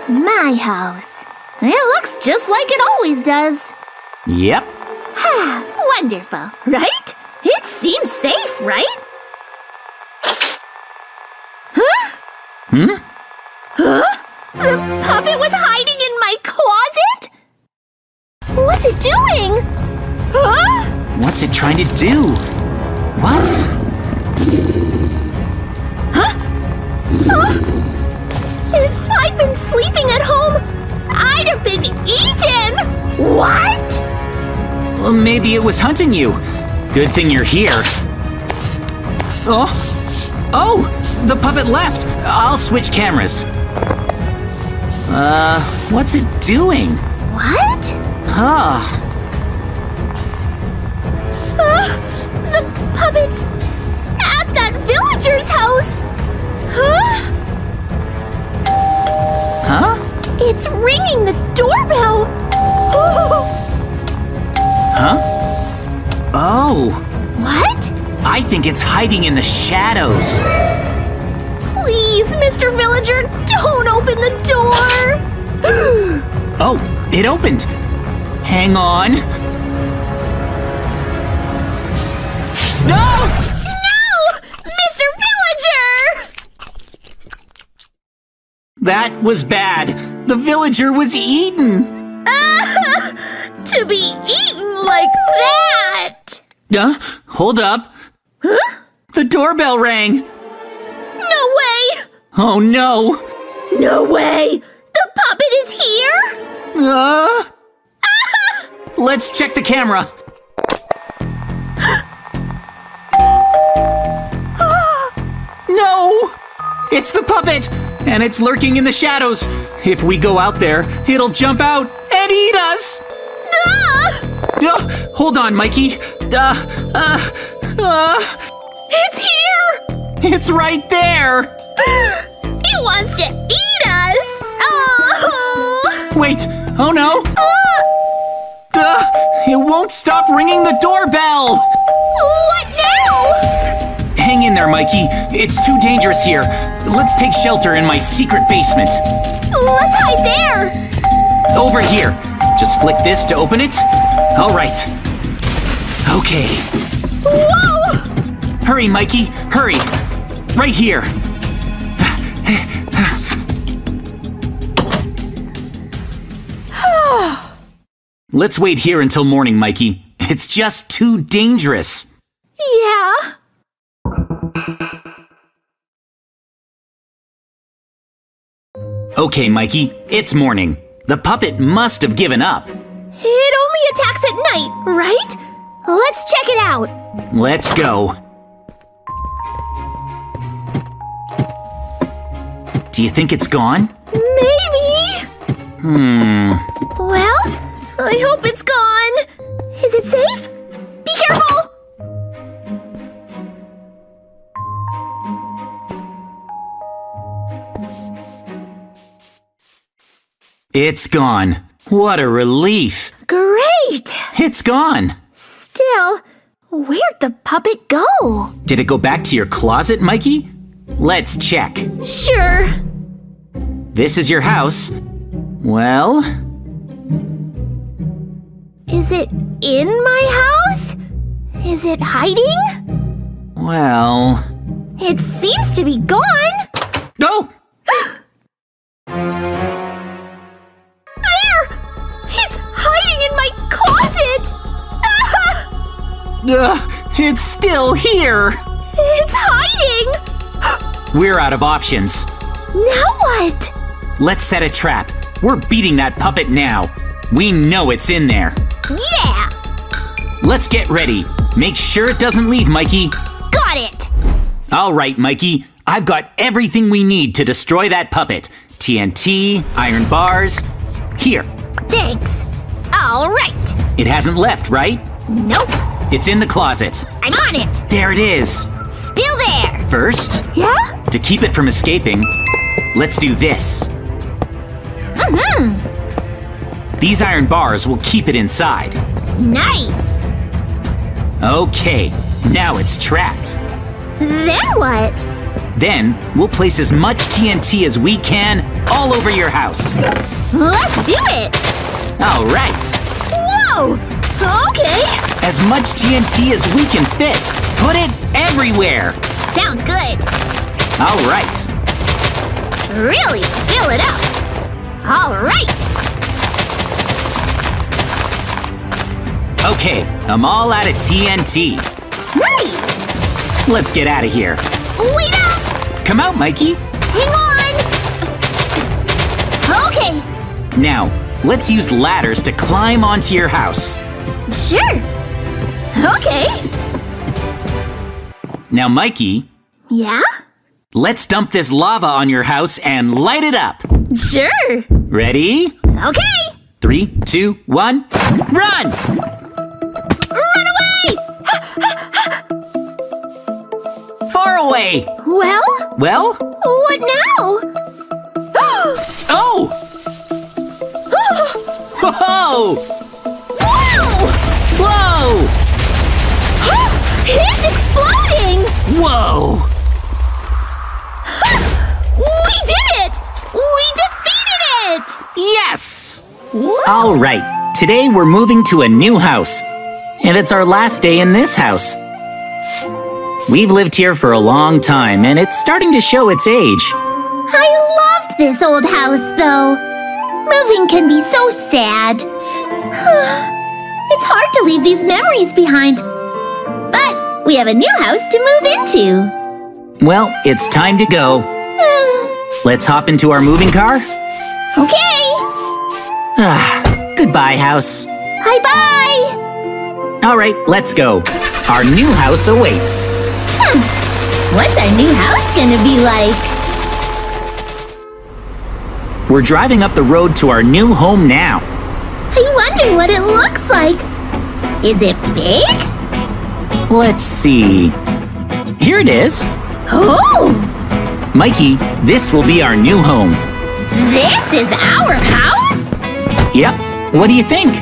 My house. It looks just like it always does. Yep. Ha! Wonderful, right? It seems safe, right? Huh? Hmm? Huh? The puppet was hiding in my closet? What's it doing? Huh? What's it trying to do? What? If I'd been sleeping at home, I'd have been eaten! What? Well, maybe it was hunting you. Good thing you're here. Oh! Oh! The puppet left! I'll switch cameras. Uh, what's it doing? What? Huh. Uh, the puppet's at that villager's house! Huh? Huh? It's ringing the doorbell! Huh? Oh! what? I think it's hiding in the shadows. Please, Mr. Villager, don't open the door! *gasps* Oh, it opened. Hang on. No! No! Mr. Villager! That was bad. The villager was eaten. *laughs* to be eaten like that! Uh, hold up. Huh? The doorbell rang. No way! Oh no. No way! The puppet is here? Uh, *laughs* let's check the camera. *gasps* no! It's the puppet! And it's lurking in the shadows. If we go out there, it'll jump out and eat us! Ah! Uh, hold on, Mikey. Uh, uh, uh, It's here! it's right there! *gasps* It wants to eat us! Oh! Wait, oh no! Ah! Uh, it won't stop ringing the doorbell! What now? Hang in there, Mikey. It's too dangerous here. Let's take shelter in my secret basement. Let's hide there! Over here. Just flick this to open it. All right. Okay. Whoa! Hurry, Mikey. Hurry. Right here. Let's wait here until morning, Mikey. It's just too dangerous. Yeah. Okay, Mikey, it's morning. The puppet must have given up. It only attacks at night, right? Let's check it out. Let's go. Do you think it's gone? Maybe. Hmm. Well, I hope it's gone. Is it safe? Be careful! It's gone. What a relief. Great! It's gone. Still, where'd the puppet go? Did it go back to your closet, Mikey? Let's check. Sure. This is your house. Well, Is it in my house? Is it hiding? well. It seems to be gone. Ugh, it's still here. It's hiding! We're out of options. Now what? Let's set a trap. We're beating that puppet now. We know it's in there. Yeah! Let's get ready. Make sure it doesn't leave, Mikey. Got it! All right, Mikey. I've got everything we need to destroy that puppet. TNT, iron bars. Here. Thanks. All right. It hasn't left, right? Nope. It's in the closet. I'm on it. There it is. Still there. First, Yeah? to keep it from escaping, let's do this. Mm-hmm. These iron bars will keep it inside. Nice. Okay, now it's trapped. Then what? Then we'll place as much TNT as we can all over your house. Let's do it! All right. Whoa! Oh, okay, As much TNT as we can fit. Put it everywhere. sounds good. All right. Really fill it up. All right. Okay, I'm all out of TNT. Nice. Let's get out of here. Wait up. Come out, Mikey. Hang on. Okay, Now, let's use ladders to climb onto your house. Sure. Okay. Now, Mikey, Yeah? let's dump this lava on your house and light it up. Sure. Ready? Okay. Three, two, one, run! Run away! Far away! Well, Well, what now? *gasps* oh! *gasps* Whoa! It's exploding! Whoa! We did it! We defeated it! Yes! All right, today we're moving to a new house. And it's our last day in this house. We've lived here for a long time, and it's starting to show its age. I loved this old house, though. Moving can be so sad. *sighs* it's hard to leave these memories behind. But we have a new house to move into. Well, it's time to go. *sighs* Let's hop into our moving car. Okay. Ah, goodbye, house. Bye bye. All right, let's go. Our new house awaits. What's our new house gonna be like? We're driving up the road to our new home now. I wonder what it looks like. Is it big? Let's see. Here it is. Oh, Mikey, this will be our new home. this is our house? Yep. What do you think?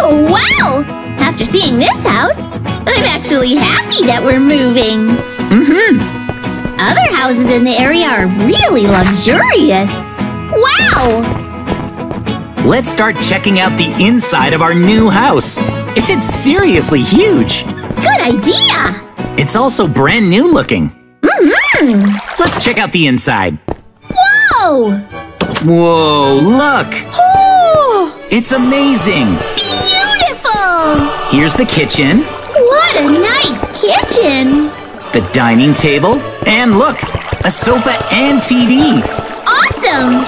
Oh, wow! After seeing this house, I'm actually happy that we're moving. Mm-hmm. Other houses in the area are really luxurious. Wow! Let's start checking out the inside of our new house. It's seriously huge. Good idea! It's also brand new looking. Mm-hmm. Let's check out the inside. Whoa! Whoa, look! Oh, It's amazing! beautiful! Here's the kitchen, What a nice kitchen! the dining table, and look, a sofa and TV. Awesome!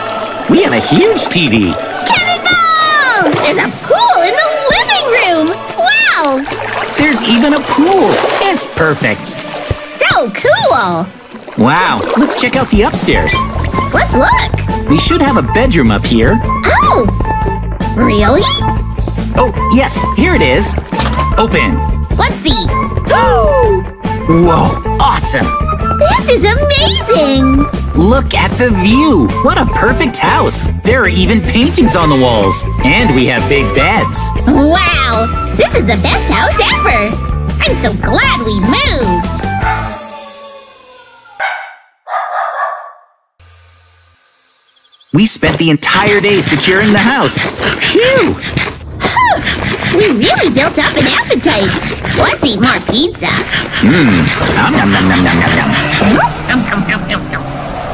We have a huge TV. Cannonball! There's a There's even a pool. It's perfect. So cool! Wow, let's check out the upstairs. Let's look! We should have a bedroom up here. Oh! Really? Oh, yes, here it is. Open. Let's see. *gasps* Whoa, awesome. This is amazing! Look at the view. What a perfect house. There are even paintings on the walls. And we have big beds. Wow! This is the best house ever! I'm so glad we moved! We spent the entire day securing the house. Phew! We really built up an appetite! Let's eat more pizza! Nom, nom, nom, nom, nom, nom, nom.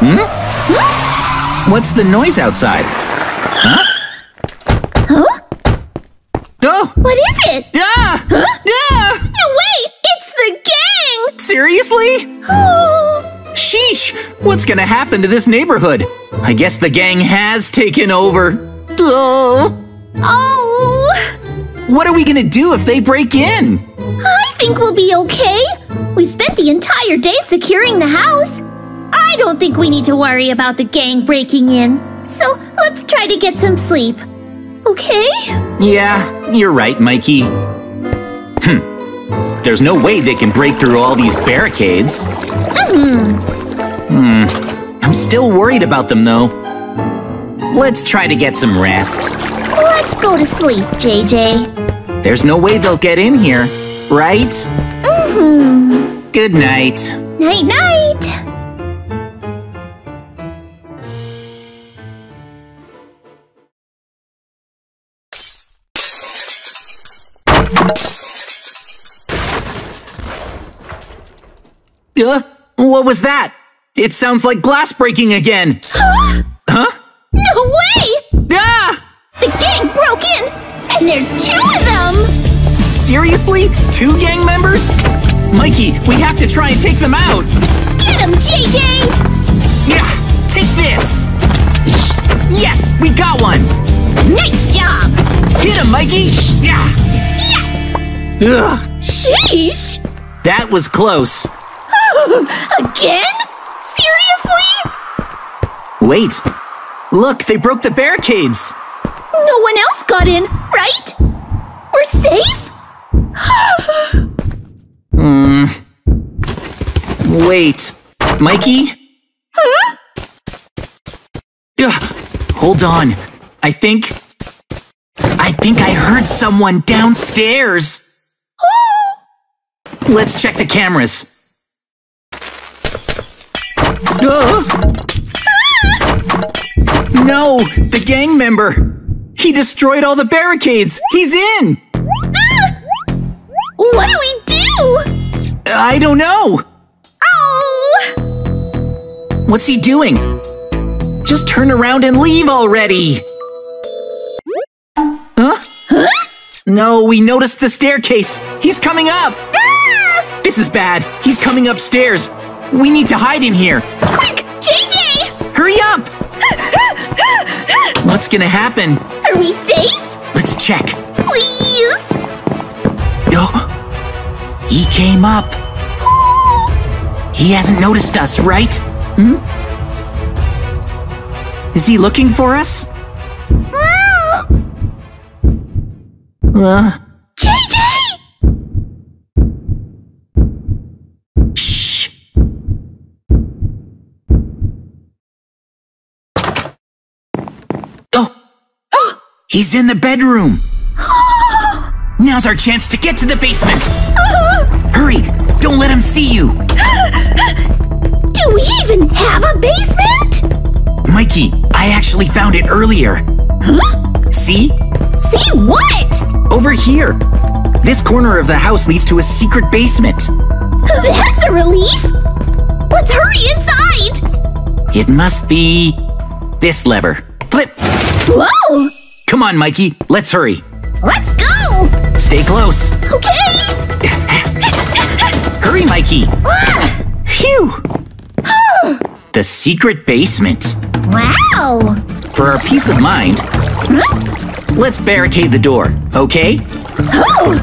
Hmm? What's the noise outside? Huh? Huh? Oh! What is it? Ah! Ah! No, wait! It's the gang! Seriously? Oh, *gasps* Sheesh! What's gonna happen to this neighborhood? I guess the gang has taken over. Oh! oh! What are we gonna do if they break in? I think we'll be okay. We spent the entire day securing the house. I don't think we need to worry about the gang breaking in. So let's try to get some sleep. Okay? Yeah, you're right, Mikey. Hmm. There's no way they can break through all these barricades. Hmm. Hmm. I'm still worried about them, though. Let's try to get some rest. Let's go to sleep, JJ. There's no way they'll get in here, right? Mm-hmm. Good night. Night night! Uh, what was that? It sounds like glass breaking again. *gasps* huh? No way! The gang broke in, and there's two of them! Seriously? Two gang members? Mikey, we have to try and take them out. Get him, JJ! Yeah, take this. Yes, we got one. Nice job! Hit him, Mikey. Yeah. Yes! Ugh, Sheesh! that was close. *laughs* Again? Seriously? Wait. Look, they broke the barricades. No one else got in, right? We're safe? Hmm. Wait. Mikey? Huh? Ugh, hold on. I think. I think I heard someone downstairs. Let's check the cameras. Ugh. *gasps* No, the gang member. He destroyed all the barricades. He's in. What do we do? I don't know. Oh! What's he doing? Just turn around and leave already. Huh? No, we noticed the staircase. He's coming up. Ah! This is bad. He's coming upstairs. We need to hide in here. Quick, JJ! Hurry up! What's gonna happen? Are we safe? Let's check. Please? Oh, he came up. He hasn't noticed us, right? Hmm? Is he looking for us? Uh, JJ! shh. Oh, he's in the bedroom. *gasps* Now's our chance to get to the basement. Hurry, don't let him see you. *gasps* Do we even have a basement? Mikey, I actually found it earlier. Huh? See? See what? Over here. This corner of the house leads to a secret basement. *laughs* That's a relief! Let's hurry inside! It must be this lever. Flip. Whoa! Come on, Mikey. Let's hurry. Let's go! Stay close. Okay! *laughs* Hurry, Mikey. Ugh. Phew. the secret basement. Wow! For our peace of mind, let's barricade the door, okay? Oh!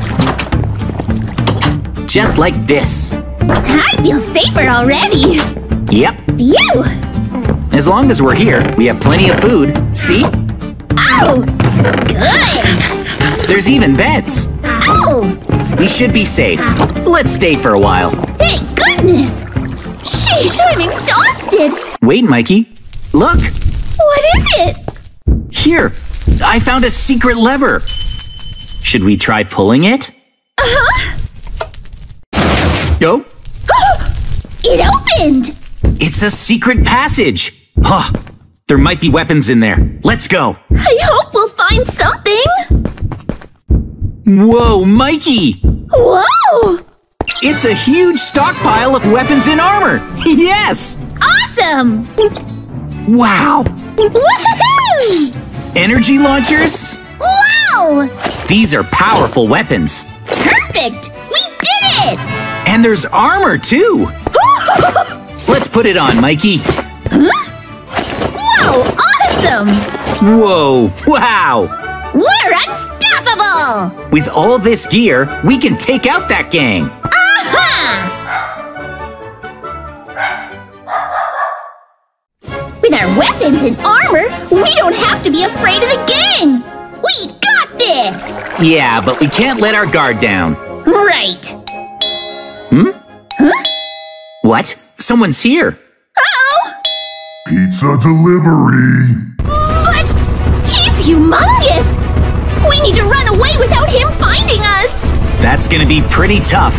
Just like this. I feel safer already! Yep. Phew! As long as we're here, we have plenty of food. See? Oh! Good! There's even beds. Oh! We should be safe. Let's stay for a while. Thank goodness! Sheesh, I'm exhausted! Wait, Mikey. Look, What is it? here. I found a secret lever. Should we try pulling it? Uh-huh! No. *gasps* It opened! It's a secret passage. Huh. There might be weapons in there. Let's go. I hope we'll find something! Whoa, Mikey! Whoa! It's a huge stockpile of weapons and armor. *laughs* Yes! Awesome! Wow. Woohoo! Energy launchers? Wow! These are powerful weapons. Perfect! We did it! And there's armor too. *laughs* Let's put it on, Mikey. Whoa! Awesome! Whoa, wow. We're unstoppable! With all this gear, we can take out that gang. Aha! With our weapons and armor, we don't have to be afraid of the gang! We got this! Yeah, but we can't let our guard down. Right. Hmm. What? Someone's here. Uh-oh! Pizza delivery. But he's humongous! We need to run away without him finding us! That's gonna be pretty tough.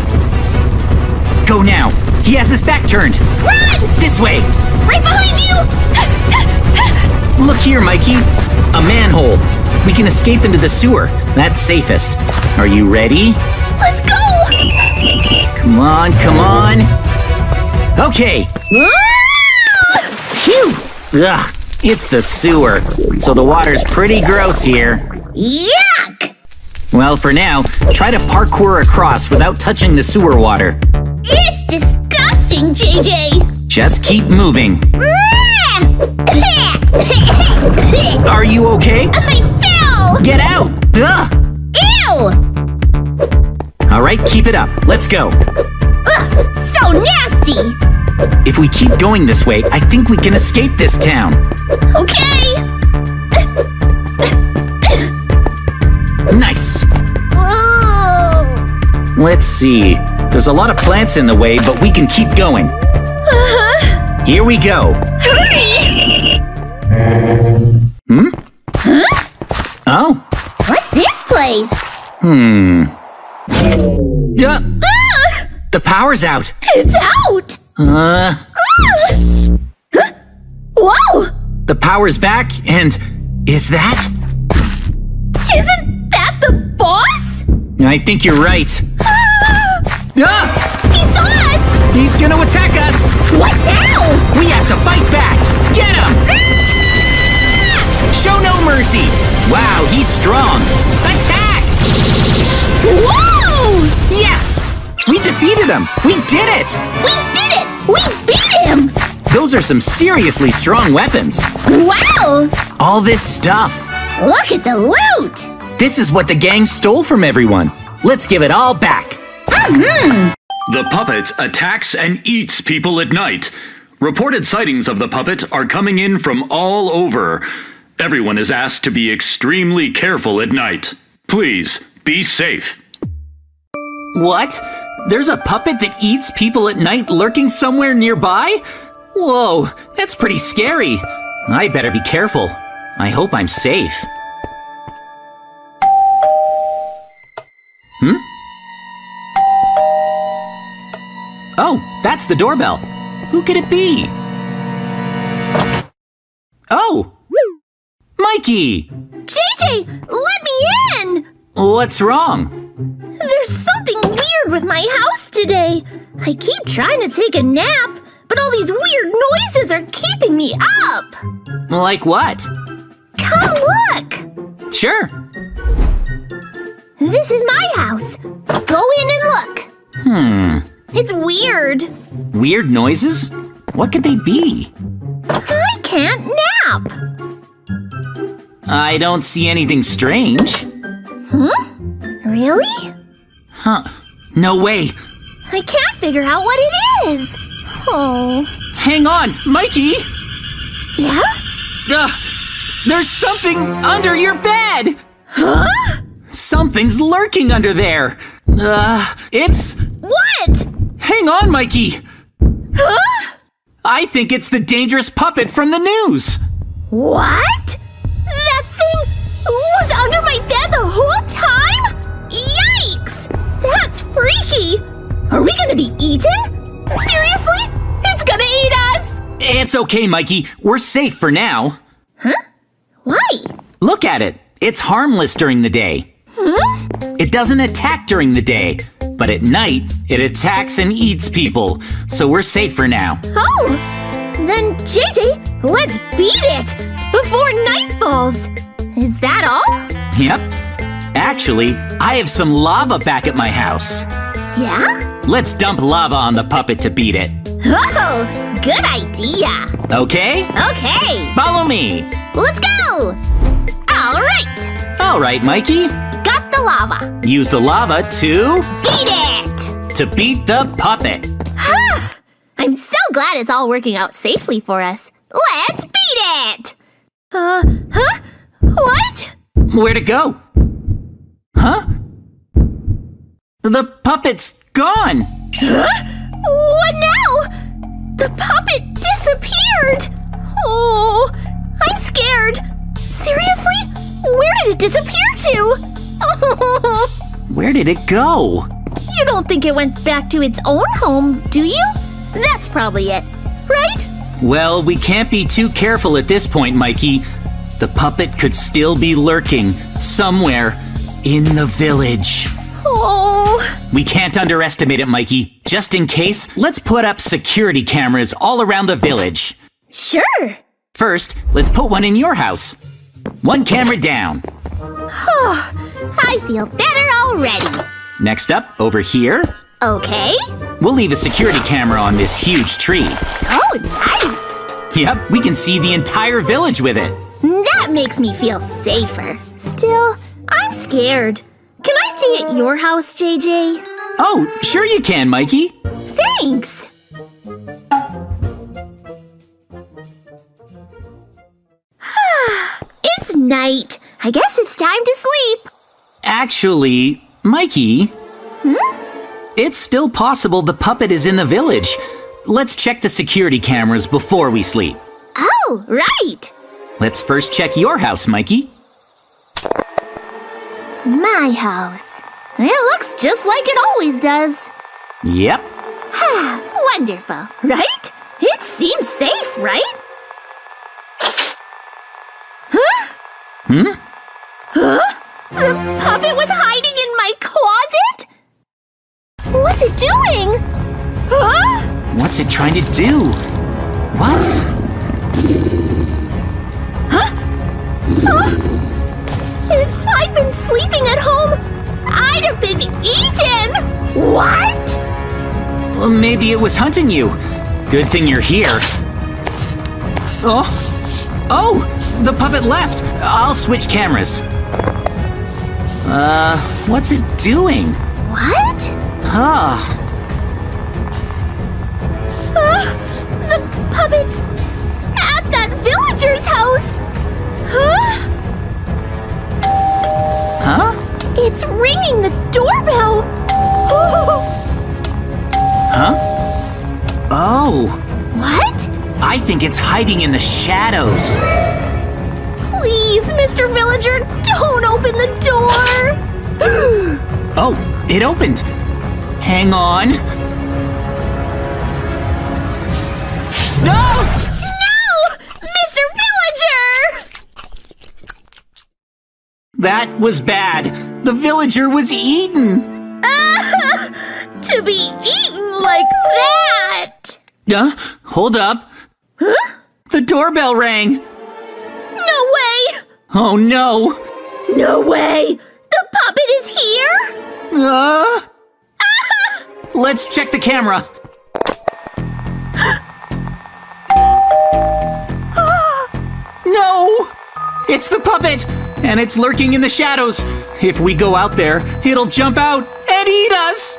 go now. He has his back turned. Run! This way. Right behind you! Look here, Mikey. A manhole. We can escape into the sewer. That's safest. Are you ready? Let's go! Come on, come on. Okay. Phew. Ugh. It's the sewer. So the water's pretty gross here. Yuck! Well, for now, try to parkour across without touching the sewer water. It's disgusting, JJ! Just keep moving. *laughs* Are you okay? I fell! Get out! Ugh! Ew! All right, keep it up. Let's go. Ugh, so nasty! If we keep going this way, I think we can escape this town. Okay! Nice. Ugh. Let's see. There's a lot of plants in the way, but we can keep going. Uh-huh. Here we go. Hurry! Hmm? Huh? Oh. What's this place? Hmm. Uh, Ah! the power's out. It's out! Uh! *gasps* Huh? Whoa! the power's back, and is that? Isn't that the boss? I think you're right. Ah! *gasps* Ah! He saw us! He's gonna attack us! What now? We have to fight back! Get him! Ah! Show no mercy! Wow, he's strong! Attack! Whoa! Yes! We defeated him! We did it! We did it! We beat him! Those are some seriously strong weapons. Wow! All this stuff. Look at the loot! This is what the gang stole from everyone. Let's give it all back. Mm-hmm. The puppet attacks and eats people at night. Reported sightings of the puppet are coming in from all over. Everyone is asked to be extremely careful at night. Please, be safe. What? There's a puppet that eats people at night lurking somewhere nearby? Whoa, that's pretty scary. I better be careful. I hope I'm safe. Hmm? Oh, that's the doorbell. Who could it be? Oh! Mikey! JJ, let me in! What's wrong? Weird with my house today. I keep trying to take a nap, but all these weird noises are keeping me up. Like what? Come look! Sure. This is my house. Go in and look. Hmm. It's weird. Weird noises? What could they be? I can't nap. I don't see anything strange. Hmm? Really? Huh. No way. I can't figure out what it is. Oh. Hang on, Mikey! Yeah? Ugh. There's something under your bed! Huh? Something's lurking under there. Uh, it's. What? Hang on, Mikey! Huh? I think it's the dangerous puppet from the news. What? That thing was under my bed the whole time? That's freaky! Are we gonna be eaten? Seriously? It's gonna eat us! It's okay, Mikey. We're safe for now. Huh? Why? Look at it. It's harmless during the day. Hmm? It doesn't attack during the day, but at night, it attacks and eats people. So we're safe for now. Oh! Then, JJ, let's beat it! Before night falls! Is that all? Yep. Actually, I have some lava back at my house. Yeah? Let's dump lava on the puppet to beat it. Oh, good idea! Okay? Okay, Follow me. let's go! Alright, All right, Mikey. got the lava. Use the lava to Beat it! to beat the puppet. I'm so glad it's all working out safely for us. Let's beat it! Uh, huh? What? Where'd it go? Huh? The puppet's gone. What now? The puppet disappeared! Oh, I'm scared. Seriously? Where did it disappear to? *laughs* Where did it go? You don't think it went back to its own home, do you? That's probably it, right? Well, we can't be too careful at this point, Mikey. The puppet could still be lurking somewhere in the village. Oh, We can't underestimate it, Mikey. Just in case, let's put up security cameras all around the village. sure. First, let's put one in your house. One camera down. I feel better already. Next up, over here, Okay. we'll leave a security camera on this huge tree. Oh, nice. Yep, we can see the entire village with it. That makes me feel safer. Still, I'm scared. Can I stay at your house, JJ? Oh, sure you can, Mikey. Thanks. *sighs* it's night. I guess it's time to sleep. Actually, Mikey. Hmm? It's still possible the puppet is in the village. Let's check the security cameras before we sleep. Oh, right. Let's first check your house, Mikey. My house. It looks just like it always does. Yep. Ha! Wonderful, right? It seems safe, right? Huh? Hmm? Huh? The puppet was hiding in my closet? What's it doing? Huh? What's it trying to do? What? If I'd been sleeping at home, I'd have been eaten! What? Well, maybe it was hunting you. Good thing you're here. Oh! Oh! The puppet left! I'll switch cameras. Uh, what's it doing? What? Huh. Uh, the puppet's at that villager's house! Huh? Huh? It's ringing the doorbell! Huh? Oh! what? I think it's hiding in the shadows. Please, Mr. Villager, don't open the door! *gasps* Oh, it opened. Hang on. That was bad. The villager was eaten. *laughs* to be eaten like that! Uh, hold up. Huh? The doorbell rang. No way! Oh no. No way! The puppet is here? Uh, *laughs* let's check the camera. *gasps* no! It's the puppet! And it's lurking in the shadows. If we go out there, it'll jump out and eat us!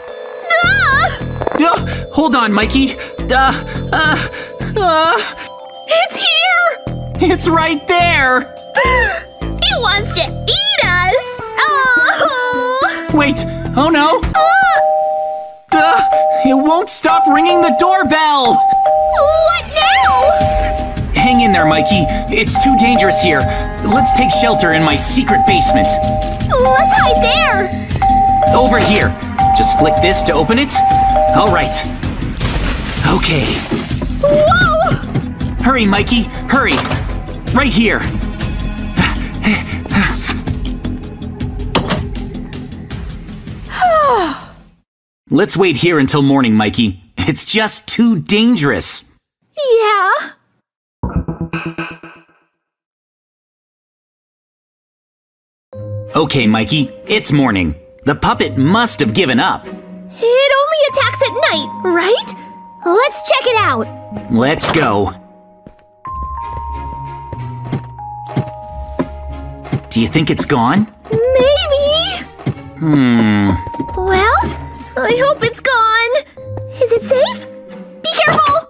Ah! Uh, hold on, Mikey. Uh, uh, uh, It's here! it's right there! It wants to eat us! Oh! Wait, oh no! Ah! Uh, it won't stop ringing the doorbell! What now? Hang in there, Mikey. It's too dangerous here. Let's take shelter in my secret basement. Let's hide there! Over here. Just flick this to open it. All right. Okay. Whoa! Hurry, Mikey. Hurry. Right here. Let's wait here until morning, Mikey. It's just too dangerous. Yeah. Okay, Mikey, it's morning. The puppet must have given up. It only attacks at night, right? Let's check it out. Let's go. Do you think it's gone? Maybe. Hmm. Well, I hope it's gone. Is it safe? Be careful!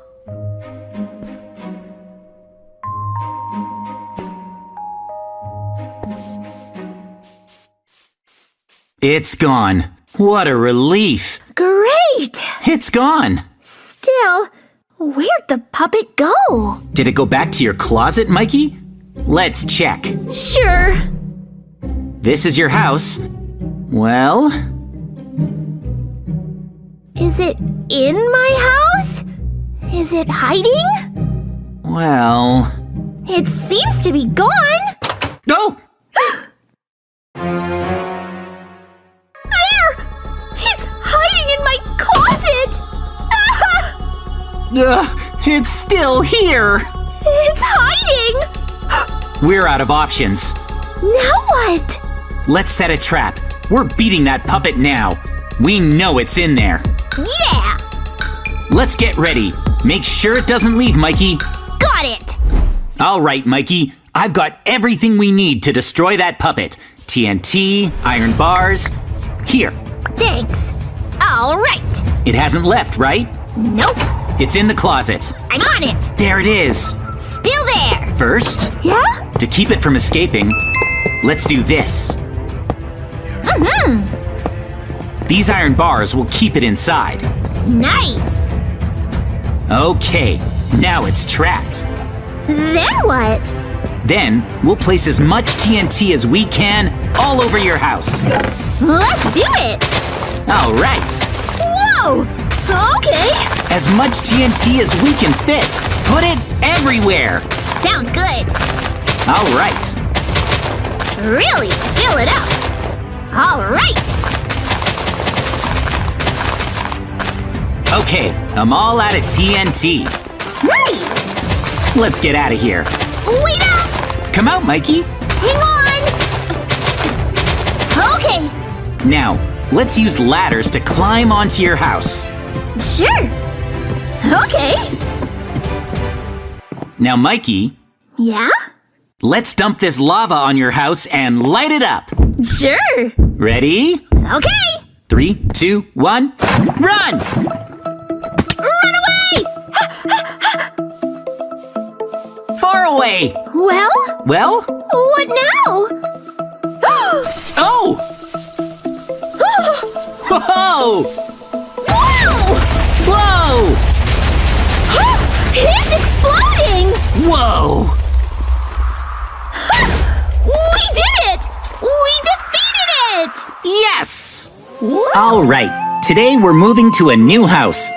It's gone. What a relief. Great! It's gone. Still, where'd the puppet go? Did it go back to your closet, Mikey? Let's check. Sure. This is your house. Well, Is it in my house? Is it hiding? Well. It seems to be gone. Uh, it's still here! It's hiding! We're out of options. Now what? Let's set a trap. We're beating that puppet now. We know it's in there. Yeah! Let's get ready. Make sure it doesn't leave, Mikey. Got it! All right, Mikey. I've got everything we need to destroy that puppet. TNT, iron bars. Here. Thanks. All right. It hasn't left, right? Nope. It's in the closet. I'm on it. There it is. Still there. First, Yeah? to keep it from escaping, let's do this. Mm-hmm. These iron bars will keep it inside. Nice. Okay, now it's trapped. Then what? Then we'll place as much TNT as we can all over your house. Let's do it. All right, Whoa! Okay. as much TNT as we can fit. Put it everywhere. Sounds good. All right. Really fill it up. All right. Okay, I'm all out of TNT. Nice. Let's get out of here. Wait up. Come out, Mikey. Hang on. Okay. Now, let's use ladders to climb onto your house. Sure. Okay. Now, Mikey, Yeah? let's dump this lava on your house and light it up. Sure. Ready? Okay. Three, two, one, run! Run away! Far away! Well, Well? what now? *gasps* Oh! *gasps* Whoa! It's exploding! Whoa! We did it! We defeated it! Yes! All right, today we're moving to a new house.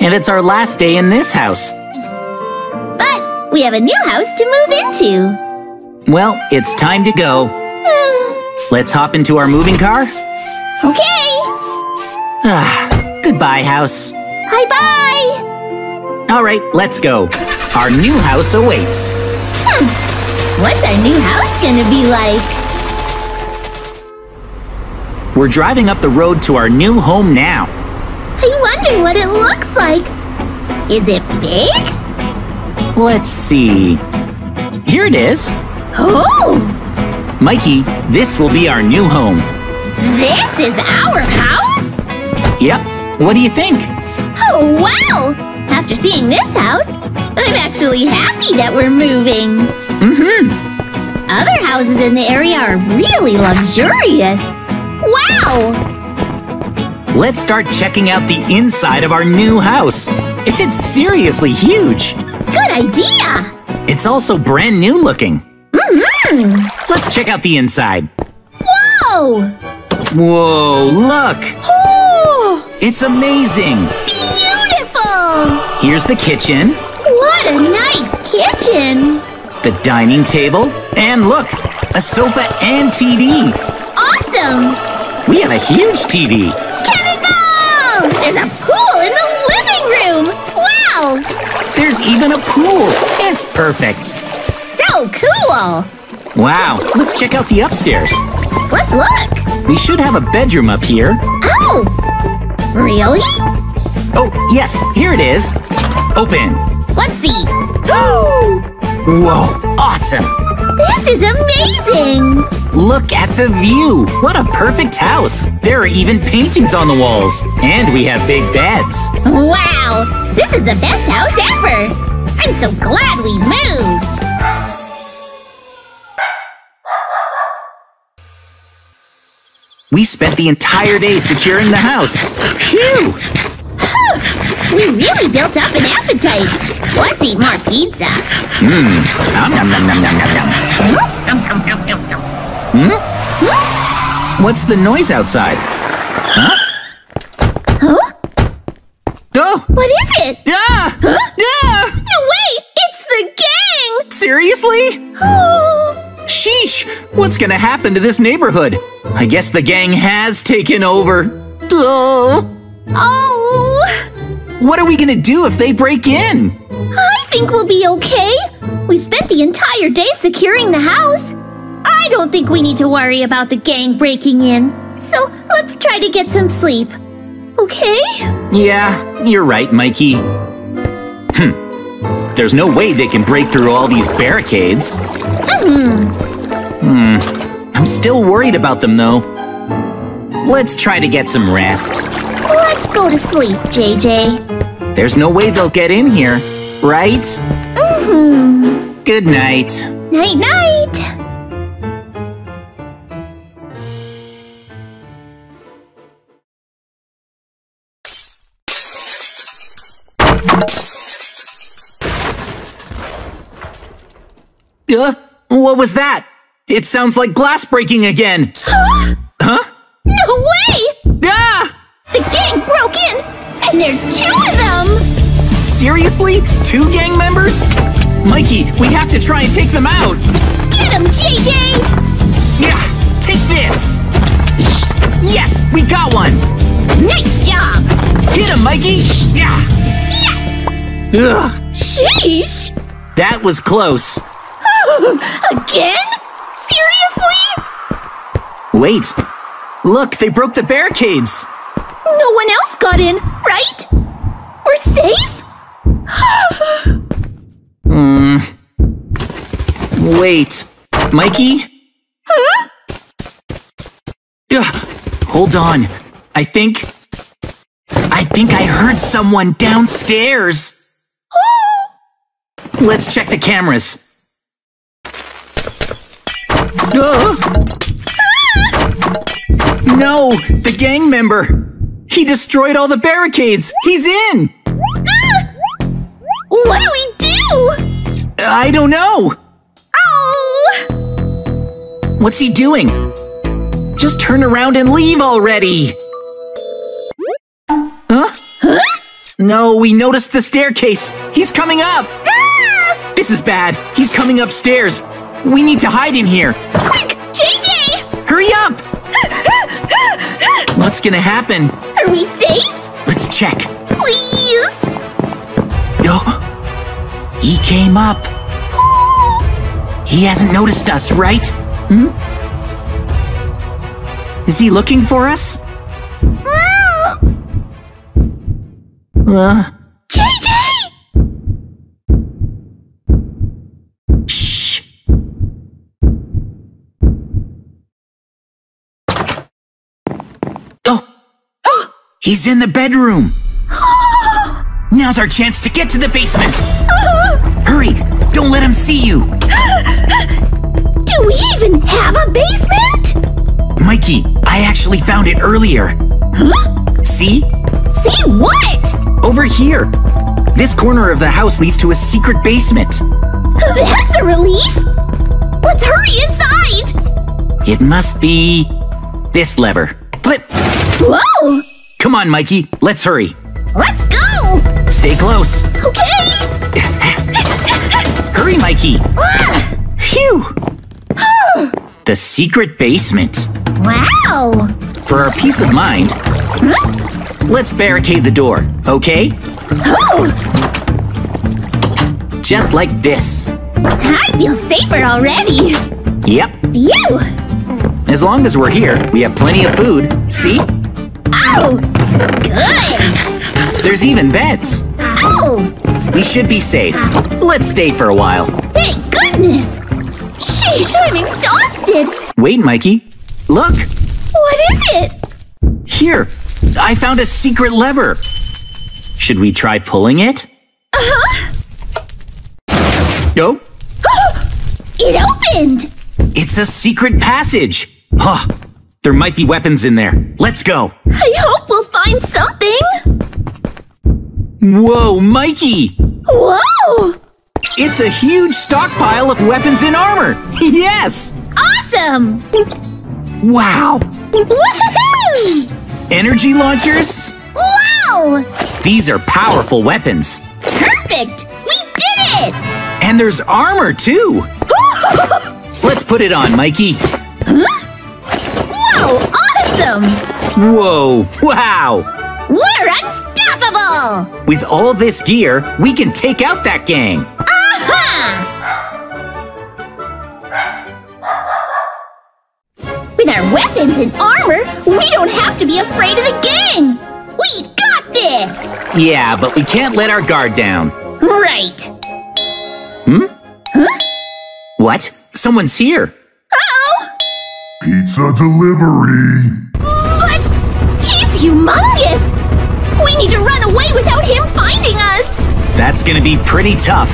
And it's our last day in this house. But we have a new house to move into. Well, it's time to go. *sighs* Let's hop into our moving car. Okay. Ah, goodbye, house. Bye bye. All right, let's go. Our new house awaits. Hmm. What's our new house gonna be like? We're driving up the road to our new home now. I wonder what it looks like. Is it big? Let's see. Here it is. Oh, Mikey, this will be our new home. this is our house? Yep. What do you think? Oh, wow! After seeing this house, I'm actually happy that we're moving. Mm-hmm. Other houses in the area are really luxurious. Wow! Let's start checking out the inside of our new house. It's seriously huge. Good idea! It's also brand new looking. Mm-hmm. Let's check out the inside. Whoa! Whoa, look! Oh, It's amazing! Here's the kitchen, What a nice kitchen! the dining table, and look, a sofa and TV. Awesome! We have a huge TV. Cannonball! There's a pool in the living room! Wow! There's even a pool. It's perfect. So cool! Wow, let's check out the upstairs. Let's look! We should have a bedroom up here. Oh! Really? Oh, yes, here it is. Open. Let's see. Whoa, awesome. this is amazing! Look at the view. What a perfect house. There are even paintings on the walls. And we have big beds. Wow! This is the best house ever! I'm so glad we moved! We spent the entire day securing the house. Phew! We really built up an appetite. Let's eat more pizza. Mmm. Nom nom nom nom nom nom. Hmm? Hmm? What's the noise outside? Huh? Huh? Oh! What is it? Yeah! Huh? Yeah! No, wait! It's the gang! Seriously? Oh. Sheesh! What's gonna happen to this neighborhood? I guess the gang has taken over. Oh! Oh! What are we gonna do if they break in? I think we'll be okay. We spent the entire day securing the house. I don't think we need to worry about the gang breaking in. So let's try to get some sleep. Okay? Yeah, you're right, Mikey. Hmm. There's no way they can break through all these barricades. Hmm. I'm still worried about them, though. Let's try to get some rest. Go to sleep, JJ. There's no way they'll get in here, right? Hmm. Good night. Night night. Uh, what was that? It sounds like glass breaking again. *gasps* Huh? No way! The gang broke in, and there's two of them! Seriously? Two gang members? Mikey, we have to try and take them out. Get him, JJ! Yeah, take this. Yes, we got one. Nice job! Hit him, Mikey. Yeah. Yes! Ugh, Sheesh! that was close. *laughs* Again? Seriously? Wait. Look, they broke the barricades. No one else got in, right? We're safe? Hmm. Wait. Mikey? Huh? Ugh, hold on. I think. I think I heard someone downstairs. Let's check the cameras. Ugh. *gasps* No, the gang member. He destroyed all the barricades. He's in. *gasps* What do we do? I don't know. Oh! What's he doing? Just turn around and leave already. Huh? No, we noticed the staircase. He's coming up. Ah! This is bad. He's coming upstairs. We need to hide in here. Quick, JJ! Hurry up! What's gonna happen? Are we safe? Let's check. Please! Oh, he came up. *gasps* He hasn't noticed us, right? Hmm? Is he looking for us? Ah! Uh, JJ! shh. Oh, he's in the bedroom. *gasps* Now's our chance to get to the basement. Hurry, don't let him see you. *gasps* Do we even have a basement? Mikey, I actually found it earlier. Huh? See? See what? Over here. This corner of the house leads to a secret basement. *laughs* That's a relief! Let's hurry inside! It must be this lever. Flip. Whoa! Come on, Mikey. Let's hurry. Let's go! Stay close. Okay! *laughs* Hurry, Mikey. Phew. the secret basement. Wow! For our peace of mind, Huh? let's barricade the door, okay? Oh! Just like this. I feel safer already! Yep. Phew! As long as we're here, we have plenty of food. See? Oh! Good! There's even beds. Oh! We should be safe. Let's stay for a while. Thank goodness! Sheesh, I'm exhausted! Wait, Mikey. Look. What is it? Here. I found a secret lever. Should we try pulling it? Uh-huh! Go. *gasps* It opened! It's a secret passage. Huh. There might be weapons in there. Let's go. I hope we'll find something! Whoa, Mikey! Whoa! It's a huge stockpile of weapons and armor. *laughs* yes! Awesome! Wow. Woohoo! Energy launchers? Wow! These are powerful weapons. Perfect! We did it! And there's armor too. *laughs* Let's put it on, Mikey. Whoa, awesome! Whoa, wow! We're unstoppable! With all this gear, we can take out that gang. Aha! With our weapons and armor, we don't have to be afraid of the gang! We got this! Yeah, but we can't let our guard down. Right. Hmm. What? Someone's here. Uh-oh! Pizza delivery. But he's humongous! We need to run away without him finding us! That's gonna be pretty tough.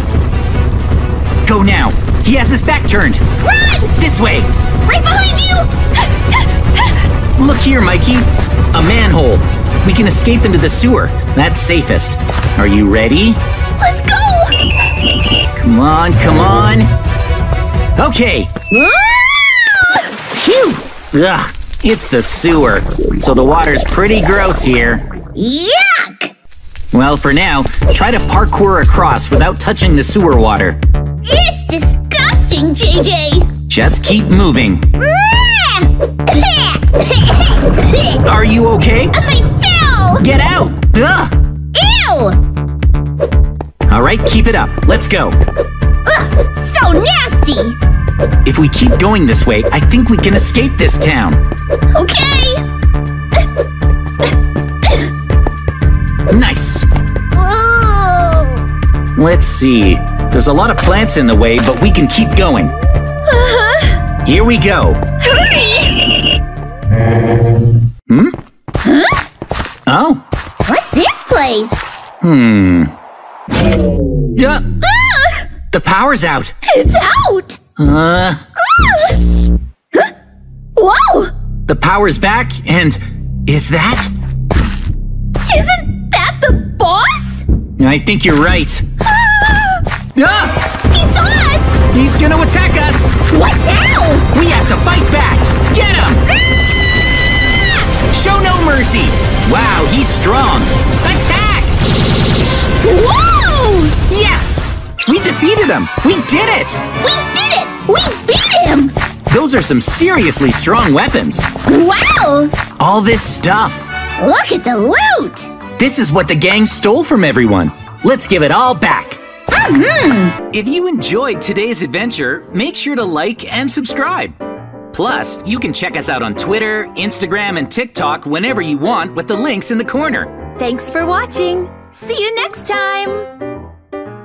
Go now. He has his back turned. Run! This way. Right behind you! Look here, Mikey. A manhole. We can escape into the sewer. That's safest. Are you ready? Let's go! Come on, come on. Okay. Phew. Ugh. It's the sewer. So the water's pretty gross here. Yuck! Well, for now, try to parkour across without touching the sewer water. It's disgusting, JJ! Just keep moving. *laughs* Are you okay? I fell! Get out! Ugh! Ew! All right, keep it up. Let's go. Ugh, so nasty! If we keep going this way, I think we can escape this town. Okay! Nice. Ugh. Let's see. There's a lot of plants in the way, but we can keep going. Uh-huh. Here we go. Hurry! Hmm. Oh. What's this place? Hmm. Uh, Ah! the power's out. It's out! Uh! Huh? Whoa! the power's back, and is that? Isn't that the boss? I think you're right. Ah! Ah! He saw us! He's gonna attack us! What now? We have to fight back! Get him! Ah! Show no mercy! Wow, he's strong! Attack! Whoa! Yes! We defeated him! We did it! We did it! We beat him! Those are some seriously strong weapons. Wow! All this stuff. Look at the loot! This is what the gang stole from everyone. Let's give it all back. Mm-hmm. If you enjoyed today's adventure, make sure to like and subscribe. Plus, you can check us out on Twitter, Instagram, and TikTok whenever you want with the links in the corner. Thanks for watching. See you next time.